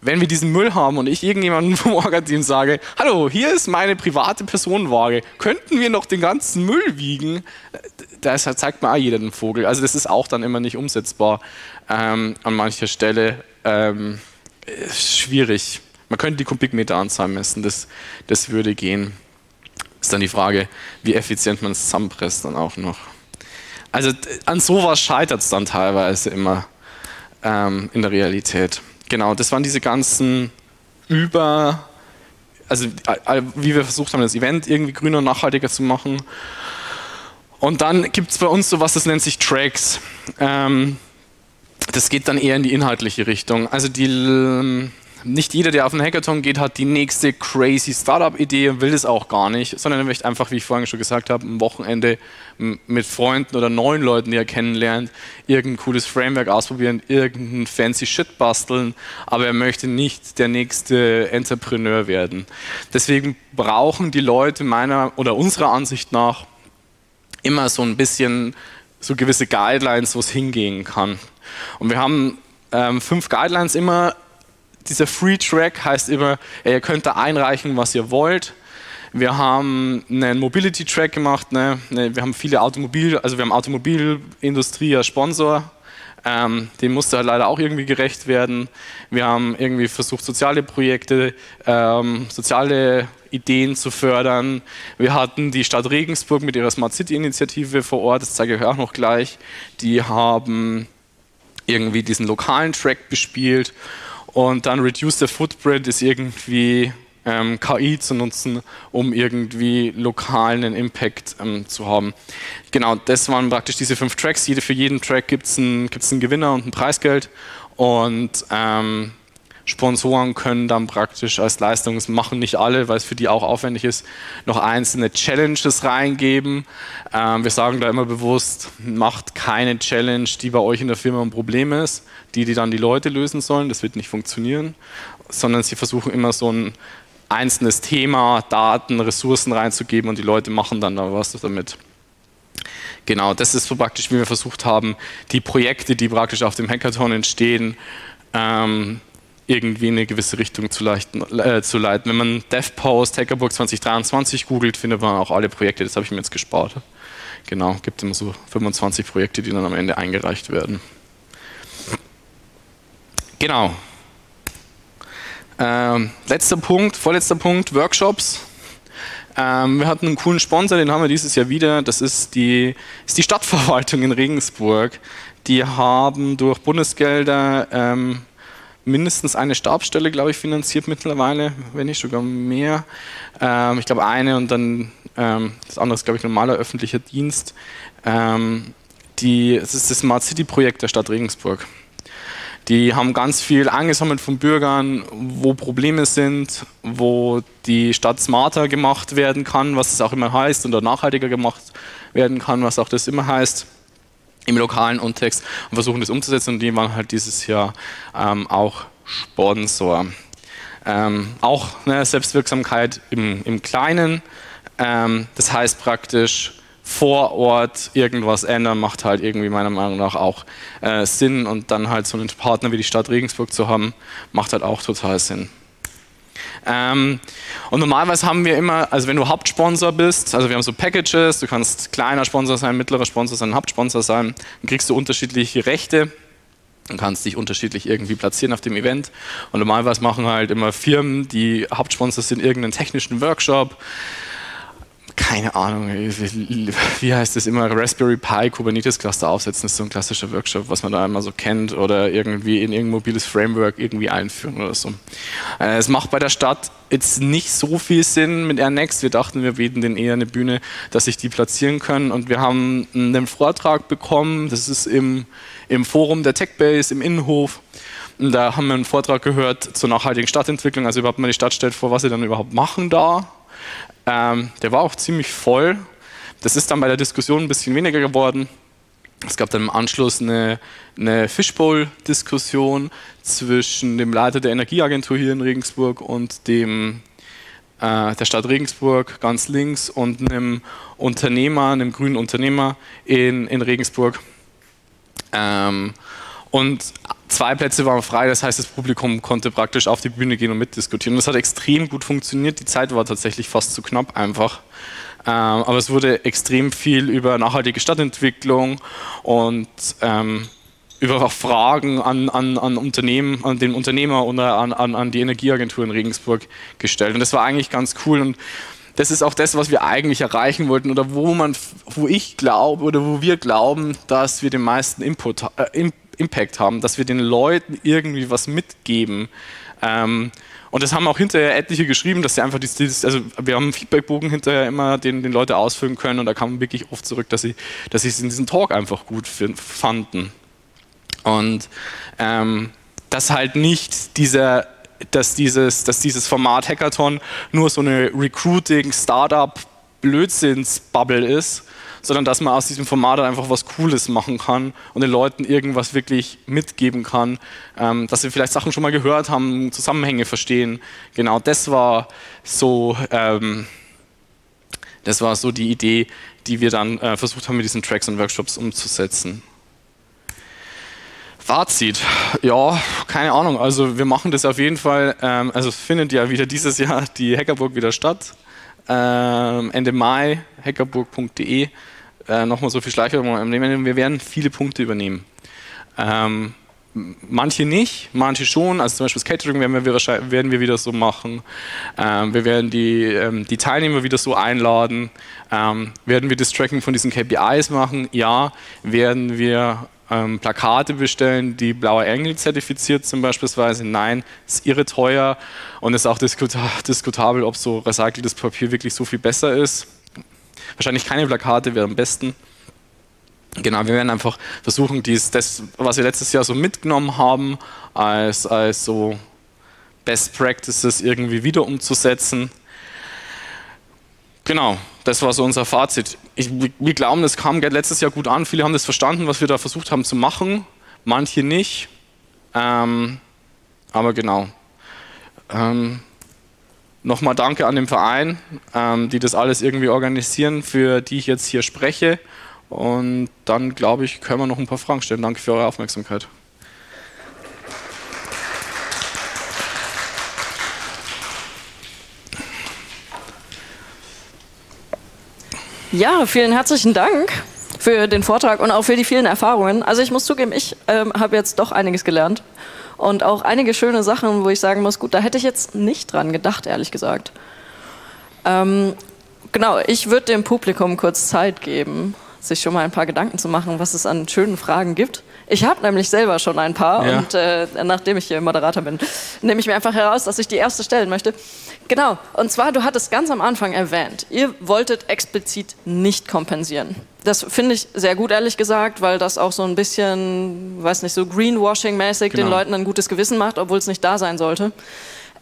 Wenn wir diesen Müll haben und ich irgendjemandem vom Orga-Team sage, hallo, hier ist meine private Personenwaage, könnten wir noch den ganzen Müll wiegen? Da zeigt mir auch jeder den Vogel. Also das ist auch dann immer nicht umsetzbar ähm, an mancher Stelle. Ähm, schwierig. Man könnte die Kubikmeteranzahl messen, das, das würde gehen. Ist dann die Frage, wie effizient man es zusammenpresst dann auch noch. Also an sowas scheitert es dann teilweise immer ähm, in der Realität. Genau, das waren diese ganzen Über, also wie wir versucht haben, das Event irgendwie grüner und nachhaltiger zu machen. Und dann gibt es bei uns so was, das nennt sich Tracks. Ähm, das geht dann eher in die inhaltliche Richtung. Also die nicht jeder, der auf einen Hackathon geht, hat die nächste crazy Startup-Idee und will das auch gar nicht, sondern er möchte einfach, wie ich vorhin schon gesagt habe, ein Wochenende mit Freunden oder neuen Leuten, die er kennenlernt, irgendein cooles Framework ausprobieren, irgendein fancy Shit basteln, aber er möchte nicht der nächste Entrepreneur werden. Deswegen brauchen die Leute meiner oder unserer Ansicht nach immer so ein bisschen so gewisse Guidelines, wo es hingehen kann. Und wir haben ähm, fünf Guidelines immer dieser Free Track heißt immer, ihr könnt da einreichen, was ihr wollt. Wir haben einen Mobility Track gemacht. Ne? ne wir haben viele Automobil, also wir haben Automobilindustrie als Sponsor. Ähm, dem musste halt leider auch irgendwie gerecht werden. Wir haben irgendwie versucht, soziale Projekte, ähm, soziale Ideen zu fördern. Wir hatten die Stadt Regensburg mit ihrer Smart City Initiative vor Ort, das zeige ich euch auch noch gleich. Die haben irgendwie diesen lokalen Track bespielt und dann Reduce the Footprint ist irgendwie ähm, KI zu nutzen, um irgendwie lokalen Impact ähm, zu haben. Genau, das waren praktisch diese fünf Tracks. Jede, für jeden Track gibt es einen, einen Gewinner und ein Preisgeld. Und ähm, Sponsoren können dann praktisch als Leistung, das machen nicht alle, weil es für die auch aufwendig ist, noch einzelne Challenges reingeben. Ähm, wir sagen da immer bewusst, macht keine Challenge, die bei euch in der Firma ein Problem ist, die, die dann die Leute lösen sollen. Das wird nicht funktionieren, sondern sie versuchen immer so ein einzelnes Thema, Daten, Ressourcen reinzugeben und die Leute machen dann da was damit. Genau, das ist so praktisch, wie wir versucht haben, die Projekte, die praktisch auf dem Hackathon entstehen, ähm, irgendwie in eine gewisse Richtung zu, leichten, äh, zu leiten. Wenn man DevPost Hackerburg 2023 googelt, findet man auch alle Projekte. Das habe ich mir jetzt gespart. Genau, gibt immer so 25 Projekte, die dann am Ende eingereicht werden. Genau. Ähm, letzter Punkt, vorletzter Punkt, Workshops. Ähm, wir hatten einen coolen Sponsor, den haben wir dieses Jahr wieder. Das ist die, ist die Stadtverwaltung in Regensburg. Die haben durch Bundesgelder ähm, mindestens eine Stabsstelle, glaube ich, finanziert mittlerweile, wenn nicht sogar mehr. Ähm, ich glaube eine und dann ähm, das andere ist, glaube ich, normaler öffentlicher Dienst. Ähm, die, es ist das Smart City Projekt der Stadt Regensburg. Die haben ganz viel angesammelt von Bürgern, wo Probleme sind, wo die Stadt smarter gemacht werden kann, was es auch immer heißt, oder nachhaltiger gemacht werden kann, was auch das immer heißt im lokalen Kontext und versuchen das umzusetzen und die waren halt dieses Jahr ähm, auch Sponsor. Ähm, auch eine Selbstwirksamkeit im, im Kleinen, ähm, das heißt praktisch vor Ort irgendwas ändern, macht halt irgendwie meiner Meinung nach auch äh, Sinn und dann halt so einen Partner wie die Stadt Regensburg zu haben, macht halt auch total Sinn. Ähm, und normalerweise haben wir immer, also wenn du Hauptsponsor bist, also wir haben so Packages, du kannst kleiner Sponsor sein, mittlerer Sponsor sein, Hauptsponsor sein, dann kriegst du unterschiedliche Rechte und kannst dich unterschiedlich irgendwie platzieren auf dem Event. Und normalerweise machen halt immer Firmen, die Hauptsponsor sind, irgendeinen technischen Workshop keine Ahnung, wie heißt das immer, Raspberry Pi Kubernetes Cluster aufsetzen, ist so ein klassischer Workshop, was man da immer so kennt oder irgendwie in irgendein mobiles Framework irgendwie einführen oder so. Äh, es macht bei der Stadt jetzt nicht so viel Sinn mit Airnext. Wir dachten, wir bieten denen eher eine Bühne, dass sich die platzieren können und wir haben einen Vortrag bekommen, das ist im, im Forum der TechBase im Innenhof. Da haben wir einen Vortrag gehört zur nachhaltigen Stadtentwicklung, also überhaupt mal die Stadt stellt vor, was sie dann überhaupt machen da ähm, der war auch ziemlich voll. Das ist dann bei der Diskussion ein bisschen weniger geworden. Es gab dann im Anschluss eine, eine Fishbowl-Diskussion zwischen dem Leiter der Energieagentur hier in Regensburg und dem, äh, der Stadt Regensburg ganz links und einem Unternehmer, einem grünen Unternehmer in, in Regensburg. Ähm, und zwei Plätze waren frei, das heißt, das Publikum konnte praktisch auf die Bühne gehen und mitdiskutieren. Und das hat extrem gut funktioniert. Die Zeit war tatsächlich fast zu knapp einfach. Ähm, aber es wurde extrem viel über nachhaltige Stadtentwicklung und ähm, über Fragen an, an, an Unternehmen, an den Unternehmer oder an, an, an die Energieagentur in Regensburg gestellt. Und das war eigentlich ganz cool. Und das ist auch das, was wir eigentlich erreichen wollten oder wo man, wo ich glaube oder wo wir glauben, dass wir den meisten Input, äh, Impact haben, dass wir den Leuten irgendwie was mitgeben. Ähm, und das haben auch hinterher etliche geschrieben, dass sie einfach dieses, also wir haben einen Feedbackbogen hinterher immer, den, den Leute ausfüllen können und da kam wirklich oft zurück, dass sie, dass sie es in diesem Talk einfach gut fanden. Und ähm, dass halt nicht dieser, dass dieses, dass dieses Format Hackathon nur so eine Recruiting, Startup, Blödsinns-Bubble ist, sondern dass man aus diesem Format einfach was Cooles machen kann und den Leuten irgendwas wirklich mitgeben kann, ähm, dass sie vielleicht Sachen schon mal gehört haben, Zusammenhänge verstehen. Genau, das war so, ähm, das war so die Idee, die wir dann äh, versucht haben, mit diesen Tracks und Workshops umzusetzen. Fazit, ja, keine Ahnung. Also wir machen das auf jeden Fall. Ähm, also es findet ja wieder dieses Jahr die Hackerburg wieder statt. Ähm, Ende Mai, hackerburg.de äh, nochmal so viel Schleichwerbung nehmen, wir werden viele Punkte übernehmen. Ähm, manche nicht, manche schon. Also zum Beispiel das Catering werden wir, werden wir wieder so machen. Ähm, wir werden die, ähm, die Teilnehmer wieder so einladen. Ähm, werden wir das Tracking von diesen KPIs machen? Ja. Werden wir ähm, Plakate bestellen, die Blauer Engel zertifiziert sind beispielsweise? Nein, ist irre teuer und ist auch diskutabel, ob so recyceltes Papier wirklich so viel besser ist. Wahrscheinlich keine Plakate wäre am besten. Genau, wir werden einfach versuchen, dies, das, was wir letztes Jahr so mitgenommen haben, als, als so Best Practices irgendwie wieder umzusetzen. Genau, das war so unser Fazit. Ich, wir glauben, das kam letztes Jahr gut an. Viele haben das verstanden, was wir da versucht haben zu machen, manche nicht. Ähm, aber genau. Ähm, Nochmal danke an den Verein, ähm, die das alles irgendwie organisieren, für die ich jetzt hier spreche. Und dann, glaube ich, können wir noch ein paar Fragen stellen. Danke für eure Aufmerksamkeit. Ja, vielen herzlichen Dank für den Vortrag und auch für die vielen Erfahrungen. Also ich muss zugeben, ich ähm, habe jetzt doch einiges gelernt und auch einige schöne Sachen, wo ich sagen muss, gut, da hätte ich jetzt nicht dran gedacht, ehrlich gesagt. Ähm, genau, ich würde dem Publikum kurz Zeit geben, sich schon mal ein paar Gedanken zu machen, was es an schönen Fragen gibt. Ich habe nämlich selber schon ein paar Ja. und äh, nachdem ich hier Moderator bin, nehme ich mir einfach heraus, dass ich die erste stellen möchte. Genau, und zwar, du hattest ganz am Anfang erwähnt, ihr wolltet explizit nicht kompensieren. Das finde ich sehr gut, ehrlich gesagt, weil das auch so ein bisschen, weiß nicht, so Greenwashing-mäßig den Genau. Leuten ein gutes Gewissen macht, obwohl es nicht da sein sollte.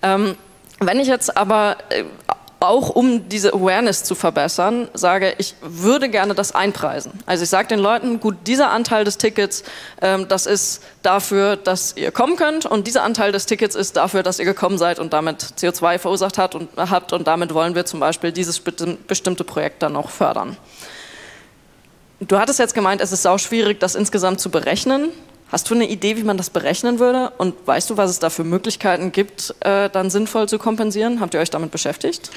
Ähm, wenn ich jetzt aber äh, auch um diese Awareness zu verbessern, sage, ich würde gerne das einpreisen. Also ich sage den Leuten, gut, dieser Anteil des Tickets, ähm, das ist dafür, dass ihr kommen könnt und dieser Anteil des Tickets ist dafür, dass ihr gekommen seid und damit CO2 verursacht hat und, habt und damit wollen wir zum Beispiel dieses besti- bestimmte Projekt dann noch fördern. Du hattest jetzt gemeint, es ist sau schwierig, das insgesamt zu berechnen. Hast du eine Idee, wie man das berechnen würde? Und weißt du, was es da für Möglichkeiten gibt, äh, dann sinnvoll zu kompensieren? Habt ihr euch damit beschäftigt?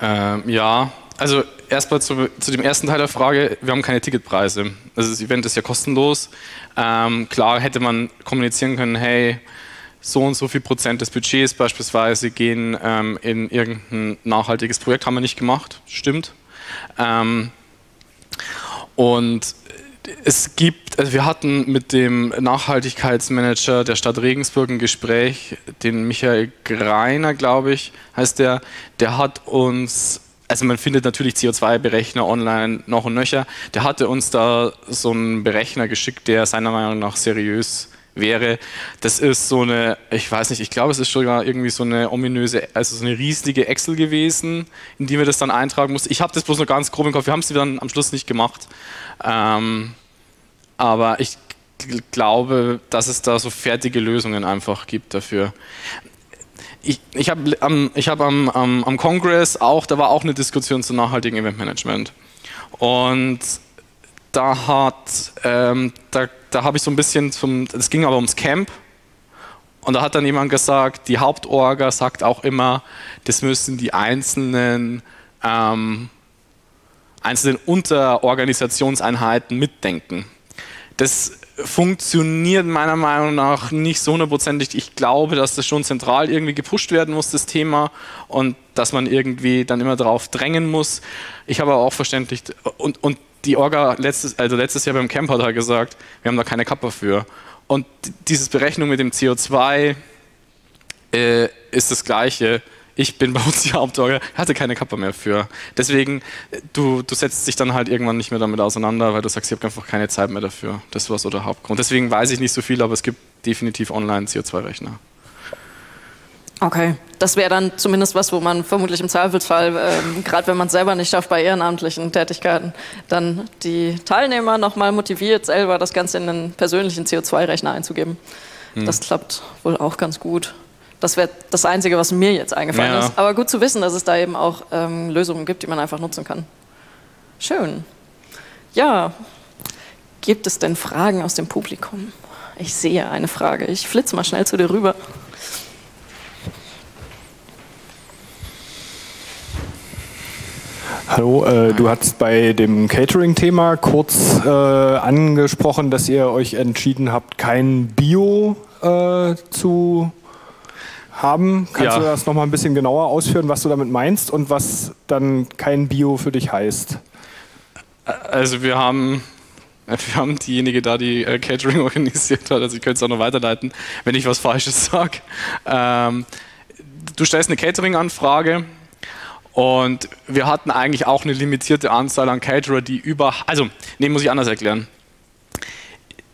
Ähm, ja, also erstmal zu, zu dem ersten Teil der Frage, wir haben keine Ticketpreise. Also das Event ist ja kostenlos. Ähm, klar hätte man kommunizieren können, hey, so und so viel Prozent des Budgets beispielsweise gehen ähm, in irgendein nachhaltiges Projekt, haben wir nicht gemacht, stimmt. Ähm, und es gibt, also wir hatten mit dem Nachhaltigkeitsmanager der Stadt Regensburg ein Gespräch, den Michael Greiner, glaube ich, heißt der, der hat uns, also man findet natürlich CO2-Berechner online noch und nöcher, der hatte uns da so einen Berechner geschickt, der seiner Meinung nach seriös wäre. Das ist so eine, ich weiß nicht, ich glaube, es ist sogar irgendwie so eine ominöse, also so eine riesige Excel gewesen, in die wir das dann eintragen mussten. Ich habe das bloß noch ganz grob im Kopf, wir haben es dann am Schluss nicht gemacht. Ähm, aber ich glaube, dass es da so fertige Lösungen einfach gibt dafür. Ich, ich habe am, hab am, am, am Kongress auch, da war auch eine Diskussion zu nachhaltigem Eventmanagement. Und da hat, ähm, da, da habe ich so ein bisschen zum, es ging aber ums Camp. Und da hat dann jemand gesagt, die Hauptorga sagt auch immer, das müssen die einzelnen, ähm, einzelnen Unterorganisationseinheiten mitdenken. Das funktioniert meiner Meinung nach nicht so hundertprozentig. Ich glaube, dass das schon zentral irgendwie gepusht werden muss, das Thema, und dass man irgendwie dann immer darauf drängen muss. Ich habe aber auch verständlich, und, und die Orga letztes, also letztes Jahr beim Camp hat gesagt, wir haben da keine Kappa für. Und dieses Berechnung mit dem CO2 äh, ist das Gleiche. Ich bin bei uns die Hauptorga, hatte keine Kappa mehr für. Deswegen, äh, du, du setzt dich dann halt irgendwann nicht mehr damit auseinander, weil du sagst, ich habe einfach keine Zeit mehr dafür. Das war so der Hauptgrund. Deswegen weiß ich nicht so viel, aber es gibt definitiv online CO2-Rechner. Okay, das wäre dann zumindest was, wo man vermutlich im Zweifelsfall, ähm, gerade wenn man es selber nicht schafft bei ehrenamtlichen Tätigkeiten, dann die Teilnehmer nochmal motiviert, selber das Ganze in einen persönlichen CO2-Rechner einzugeben. Das klappt wohl auch ganz gut. Das wäre das Einzige, was mir jetzt eingefallen Ja. ist. Aber gut zu wissen, dass es da eben auch ähm, Lösungen gibt, die man einfach nutzen kann. Schön. Ja, gibt es denn Fragen aus dem Publikum? Ich sehe eine Frage. Ich flitze mal schnell zu dir rüber. Hallo, äh, du hast bei dem Catering-Thema kurz äh, angesprochen, dass ihr euch entschieden habt, kein Bio äh, zu haben. Kannst Ja. du das nochmal ein bisschen genauer ausführen, was du damit meinst und was dann kein Bio für dich heißt? Also wir haben, wir haben diejenige da, die äh, Catering organisiert hat, also ich könnte es auch noch weiterleiten, wenn ich was Falsches sage. Ähm, du stellst eine Catering-Anfrage und wir hatten eigentlich auch eine limitierte Anzahl an Caterer, die über, also, nee, muss ich anders erklären.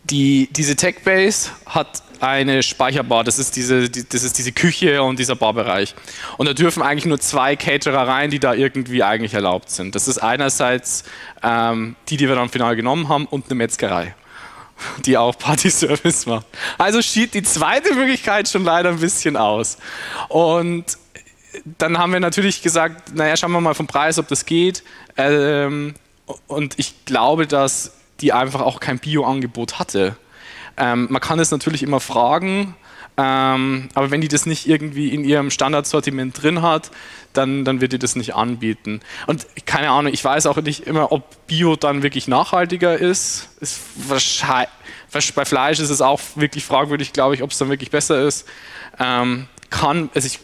Die, diese Techbase hat eine Speicherbar, das ist, diese, die, das ist diese Küche und dieser Barbereich. Und da dürfen eigentlich nur zwei Caterer rein, die da irgendwie eigentlich erlaubt sind. Das ist einerseits ähm, die, die wir dann final genommen haben, und eine Metzgerei, die auch Party-Service macht. Also schied die zweite Möglichkeit schon leider ein bisschen aus. Und dann haben wir natürlich gesagt, naja, schauen wir mal vom Preis, ob das geht. Ähm, und ich glaube, dass die einfach auch kein Bio-Angebot hatte. Ähm, man kann es natürlich immer fragen, ähm, aber wenn die das nicht irgendwie in ihrem Standardsortiment drin hat, dann, dann wird die das nicht anbieten. Und keine Ahnung, ich weiß auch nicht immer, ob Bio dann wirklich nachhaltiger ist. ist bei Fleisch ist es auch wirklich fragwürdig, glaube ich, ob es dann wirklich besser ist. Ähm, kann, also ich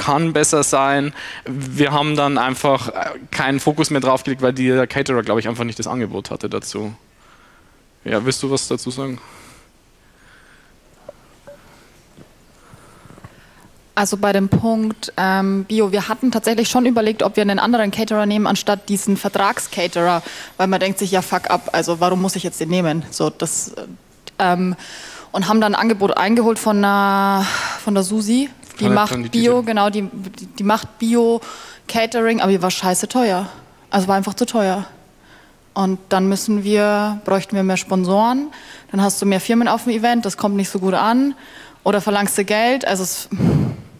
kann besser sein. Wir haben dann einfach äh, keinen Fokus mehr drauf gelegt, weil der Caterer, glaube ich, einfach nicht das Angebot hatte dazu. Ja, willst du was dazu sagen? Also bei dem Punkt ähm, Bio, wir hatten tatsächlich schon überlegt, ob wir einen anderen Caterer nehmen, anstatt diesen Vertragscaterer, weil man denkt sich, ja, fuck up, also warum muss ich jetzt den nehmen? So, das, äh, ähm, und haben dann ein Angebot eingeholt von, einer, von der Susi, die macht die Bio, genau, die, die, die macht Bio Catering, aber die war scheiße teuer. Also war einfach zu teuer. Und dann müssen wir, bräuchten wir mehr Sponsoren, dann hast du mehr Firmen auf dem Event, das kommt nicht so gut an. Oder verlangst du Geld, also es,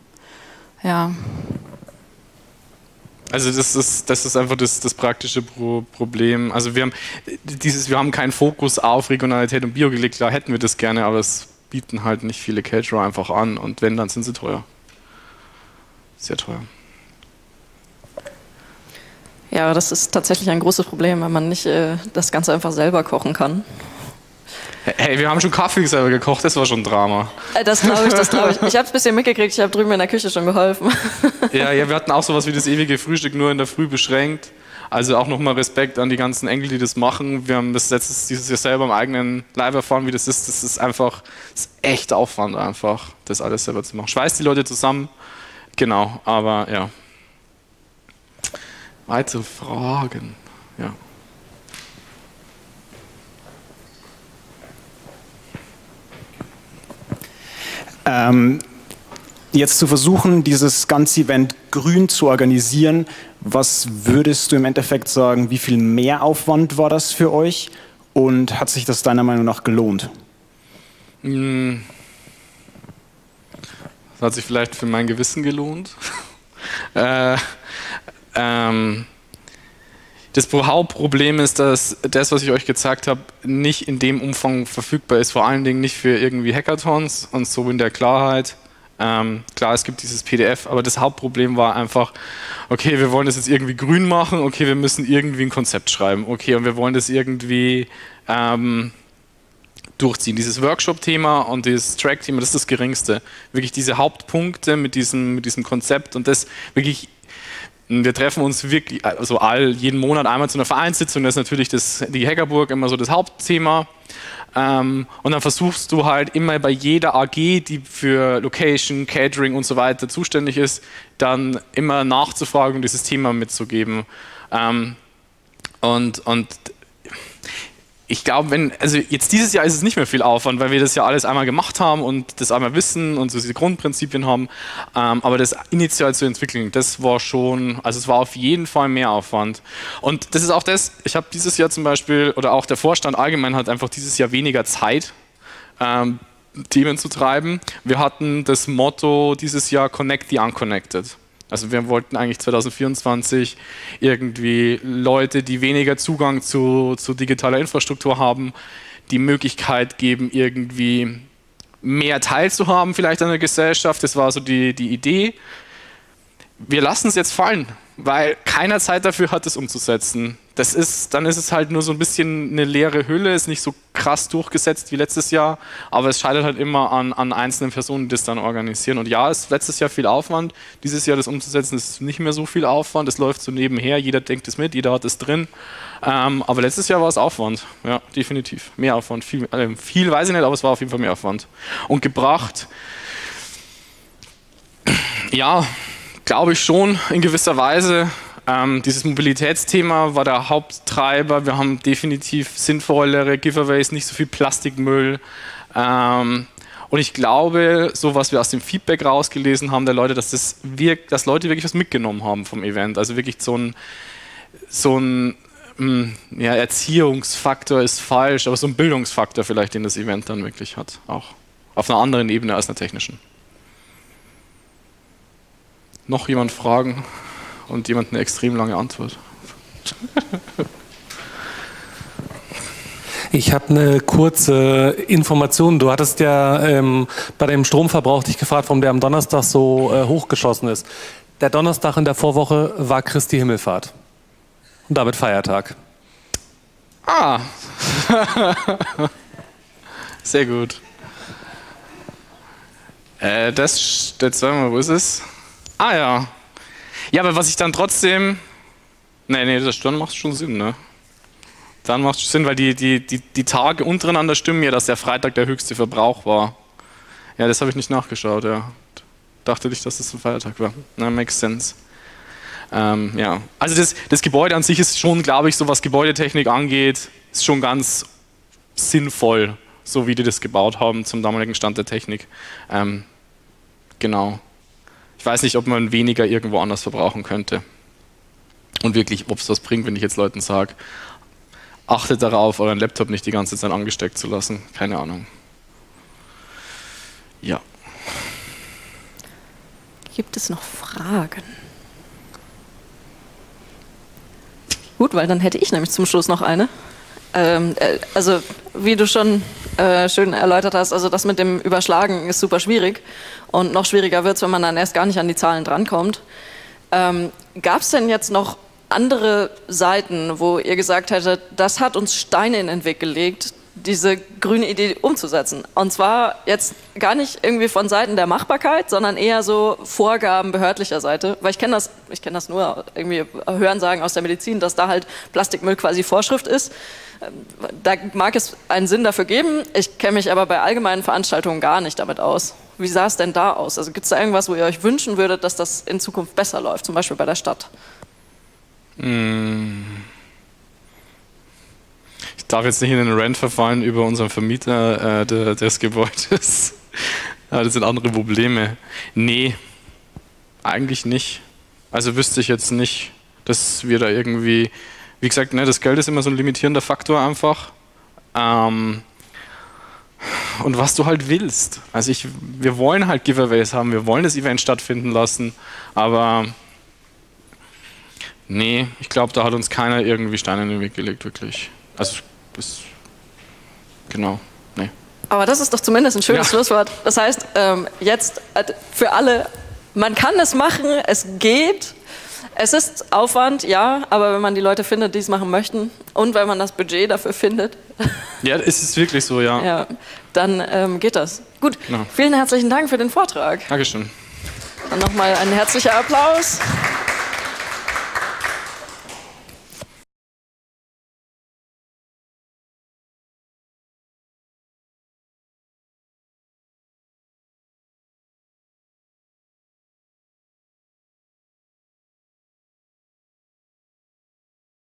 ja. Also das ist, das ist einfach das, das praktische Pro Problem. Also wir haben dieses, wir haben keinen Fokus auf Regionalität und Bio gelegt. Klar hätten wir das gerne, aber es bieten halt nicht viele Caterer einfach an und wenn, dann sind sie teuer. Sehr teuer. Ja, das ist tatsächlich ein großes Problem, wenn man nicht äh, das Ganze einfach selber kochen kann. Hey, wir haben schon Kaffee selber gekocht, das war schon Drama. Äh, das glaube ich, das glaube ich. Ich habe es ein bisschen mitgekriegt, ich habe drüben in der Küche schon geholfen. Ja, ja, wir hatten auch sowas wie das ewige Frühstück nur in der Früh beschränkt. Also auch nochmal Respekt an die ganzen Engel, die das machen. Wir haben das letztes, dieses Jahr selber im eigenen Live erfahren, wie das ist. Das ist einfach, das ist echt Aufwand einfach, das alles selber zu machen. Schweißt die Leute zusammen, genau, aber ja. Weitere Fragen, ja. Ähm, jetzt zu versuchen, dieses ganze Event grün zu organisieren, was würdest du im Endeffekt sagen, wie viel Mehraufwand war das für euch und hat sich das deiner Meinung nach gelohnt? Hm. Das hat sich vielleicht für mein Gewissen gelohnt. äh, ähm, das Hauptproblem ist, dass das, was ich euch gezeigt habe, nicht in dem Umfang verfügbar ist, vor allen Dingen nicht für irgendwie Hackathons und so in der Klarheit. Ähm, klar, es gibt dieses PDF, aber das Hauptproblem war einfach, okay, wir wollen das jetzt irgendwie grün machen, okay, wir müssen irgendwie ein Konzept schreiben, okay, und wir wollen das irgendwie ähm, durchziehen. Dieses Workshop-Thema und dieses Track-Thema, das ist das Geringste. Wirklich diese Hauptpunkte mit diesem, mit diesem Konzept und das wirklich wir treffen uns wirklich, also all, jeden Monat einmal zu einer Vereinssitzung, das ist natürlich das, die Hackerburg immer so das Hauptthema. Ähm, und dann versuchst du halt immer bei jeder AG, die für Location, Catering und so weiter zuständig ist, dann immer nachzufragen und dieses Thema mitzugeben. Ähm, und, und ich glaube, wenn, also jetzt dieses Jahr ist es nicht mehr viel Aufwand, weil wir das ja alles einmal gemacht haben und das einmal wissen und so diese Grundprinzipien haben. Ähm, aber das initial zu entwickeln, das war schon, also es war auf jeden Fall mehr Aufwand. Und das ist auch das, ich habe dieses Jahr zum Beispiel, oder auch der Vorstand allgemein hat einfach dieses Jahr weniger Zeit, ähm, Themen zu treiben. Wir hatten das Motto dieses Jahr Connect the Unconnected. Also wir wollten eigentlich 2024 irgendwie Leute, die weniger Zugang zu, zu digitaler Infrastruktur haben, die Möglichkeit geben, irgendwie mehr teilzuhaben vielleicht an der Gesellschaft. Das war so die, die Idee. Wir lassen es jetzt fallen, weil keiner Zeit dafür hat, es umzusetzen. Das ist, dann ist es halt nur so ein bisschen eine leere Hülle, ist nicht so krass durchgesetzt wie letztes Jahr, aber es scheitert halt immer an, an einzelnen Personen, die das dann organisieren. Und ja, es ist letztes Jahr viel Aufwand, dieses Jahr das umzusetzen ist nicht mehr so viel Aufwand, es läuft so nebenher, jeder denkt es mit, jeder hat es drin. Ähm, aber letztes Jahr war es Aufwand, ja, definitiv. Mehr Aufwand, viel, äh, viel weiß ich nicht, aber es war auf jeden Fall mehr Aufwand. Und gebracht, ja, glaube ich schon in gewisser Weise. Ähm, dieses Mobilitätsthema war der Haupttreiber. Wir haben definitiv sinnvollere Giveaways, nicht so viel Plastikmüll. Ähm, und ich glaube, so was wir aus dem Feedback rausgelesen haben der Leute, dass, das wirkt, dass Leute wirklich was mitgenommen haben vom Event. Also wirklich so ein, so ein mh, ja, Erziehungsfaktor ist falsch, aber so ein Bildungsfaktor vielleicht, den das Event dann wirklich hat. Auch auf einer anderen Ebene als einer technischen. Noch jemand fragen und jemand eine extrem lange Antwort? Ich habe eine kurze Information. Du hattest ja ähm, bei dem Stromverbrauch dich gefragt, warum der am Donnerstag so äh, hochgeschossen ist. Der Donnerstag in der Vorwoche war Christi Himmelfahrt. Und damit Feiertag. Ah! Sehr gut. Äh, das, jetzt sagen wir, wo ist es? Ah ja. Ja, aber was ich dann trotzdem. Nee, nee, das dann macht schon Sinn, ne? Dann macht es Sinn, weil die, die, die, die Tage untereinander stimmen ja, dass der Freitag der höchste Verbrauch war. Ja, das habe ich nicht nachgeschaut, ja. dachte nicht, dass das ein Feiertag war. Na, makes sense. Ähm, ja, also das, das Gebäude an sich ist schon, glaube ich, so was Gebäudetechnik angeht, ist schon ganz sinnvoll, so wie die das gebaut haben zum damaligen Stand der Technik. Ähm, genau. Ich weiß nicht, ob man weniger irgendwo anders verbrauchen könnte. Und wirklich, ob es was bringt, wenn ich jetzt Leuten sage, achtet darauf, euren Laptop nicht die ganze Zeit angesteckt zu lassen. Keine Ahnung. Ja. Gibt es noch Fragen? Gut, weil dann hätte ich nämlich zum Schluss noch eine. Ähm, äh, also, wie du schon äh, schön erläutert hast, also das mit dem Überschlagen ist super schwierig. Und noch schwieriger wird es, wenn man dann erst gar nicht an die Zahlen drankommt. Ähm, Gab es denn jetzt noch andere Seiten, wo ihr gesagt hättet, das hat uns Steine in den Weg gelegt, diese grüne Idee umzusetzen. Und zwar jetzt gar nicht irgendwie von Seiten der Machbarkeit, sondern eher so Vorgaben behördlicher Seite. Weil ich kenne das, ich kenne das nur irgendwie Hörensagen aus der Medizin, dass da halt Plastikmüll quasi Vorschrift ist. Da mag es einen Sinn dafür geben. Ich kenne mich aber bei allgemeinen Veranstaltungen gar nicht damit aus. Wie sah es denn da aus? Also gibt es da irgendwas, wo ihr euch wünschen würdet, dass das in Zukunft besser läuft, zum Beispiel bei der Stadt? Mmh darf jetzt nicht in einen Rant verfallen über unseren Vermieter äh, de, des Gebäudes. das sind andere Probleme. Nee, eigentlich nicht. Also wüsste ich jetzt nicht, dass wir da irgendwie, wie gesagt, ne, das Geld ist immer so ein limitierender Faktor einfach. Ähm, und was du halt willst. Also ich, wir wollen halt Giveaways haben, wir wollen das Event stattfinden lassen, aber nee, ich glaube, da hat uns keiner irgendwie Steine in den Weg gelegt, wirklich. Also bis. Genau. Nee. Aber das ist doch zumindest ein schönes ja. Schlusswort. Das heißt, ähm, jetzt äh, für alle, man kann es machen, es geht. Es ist Aufwand, ja, aber wenn man die Leute findet, die es machen möchten und wenn man das Budget dafür findet. Ja, es ist wirklich so, ja. ja dann ähm, geht das. Gut, ja. vielen herzlichen Dank für den Vortrag. Dankeschön. Dann nochmal ein herzlicher Applaus.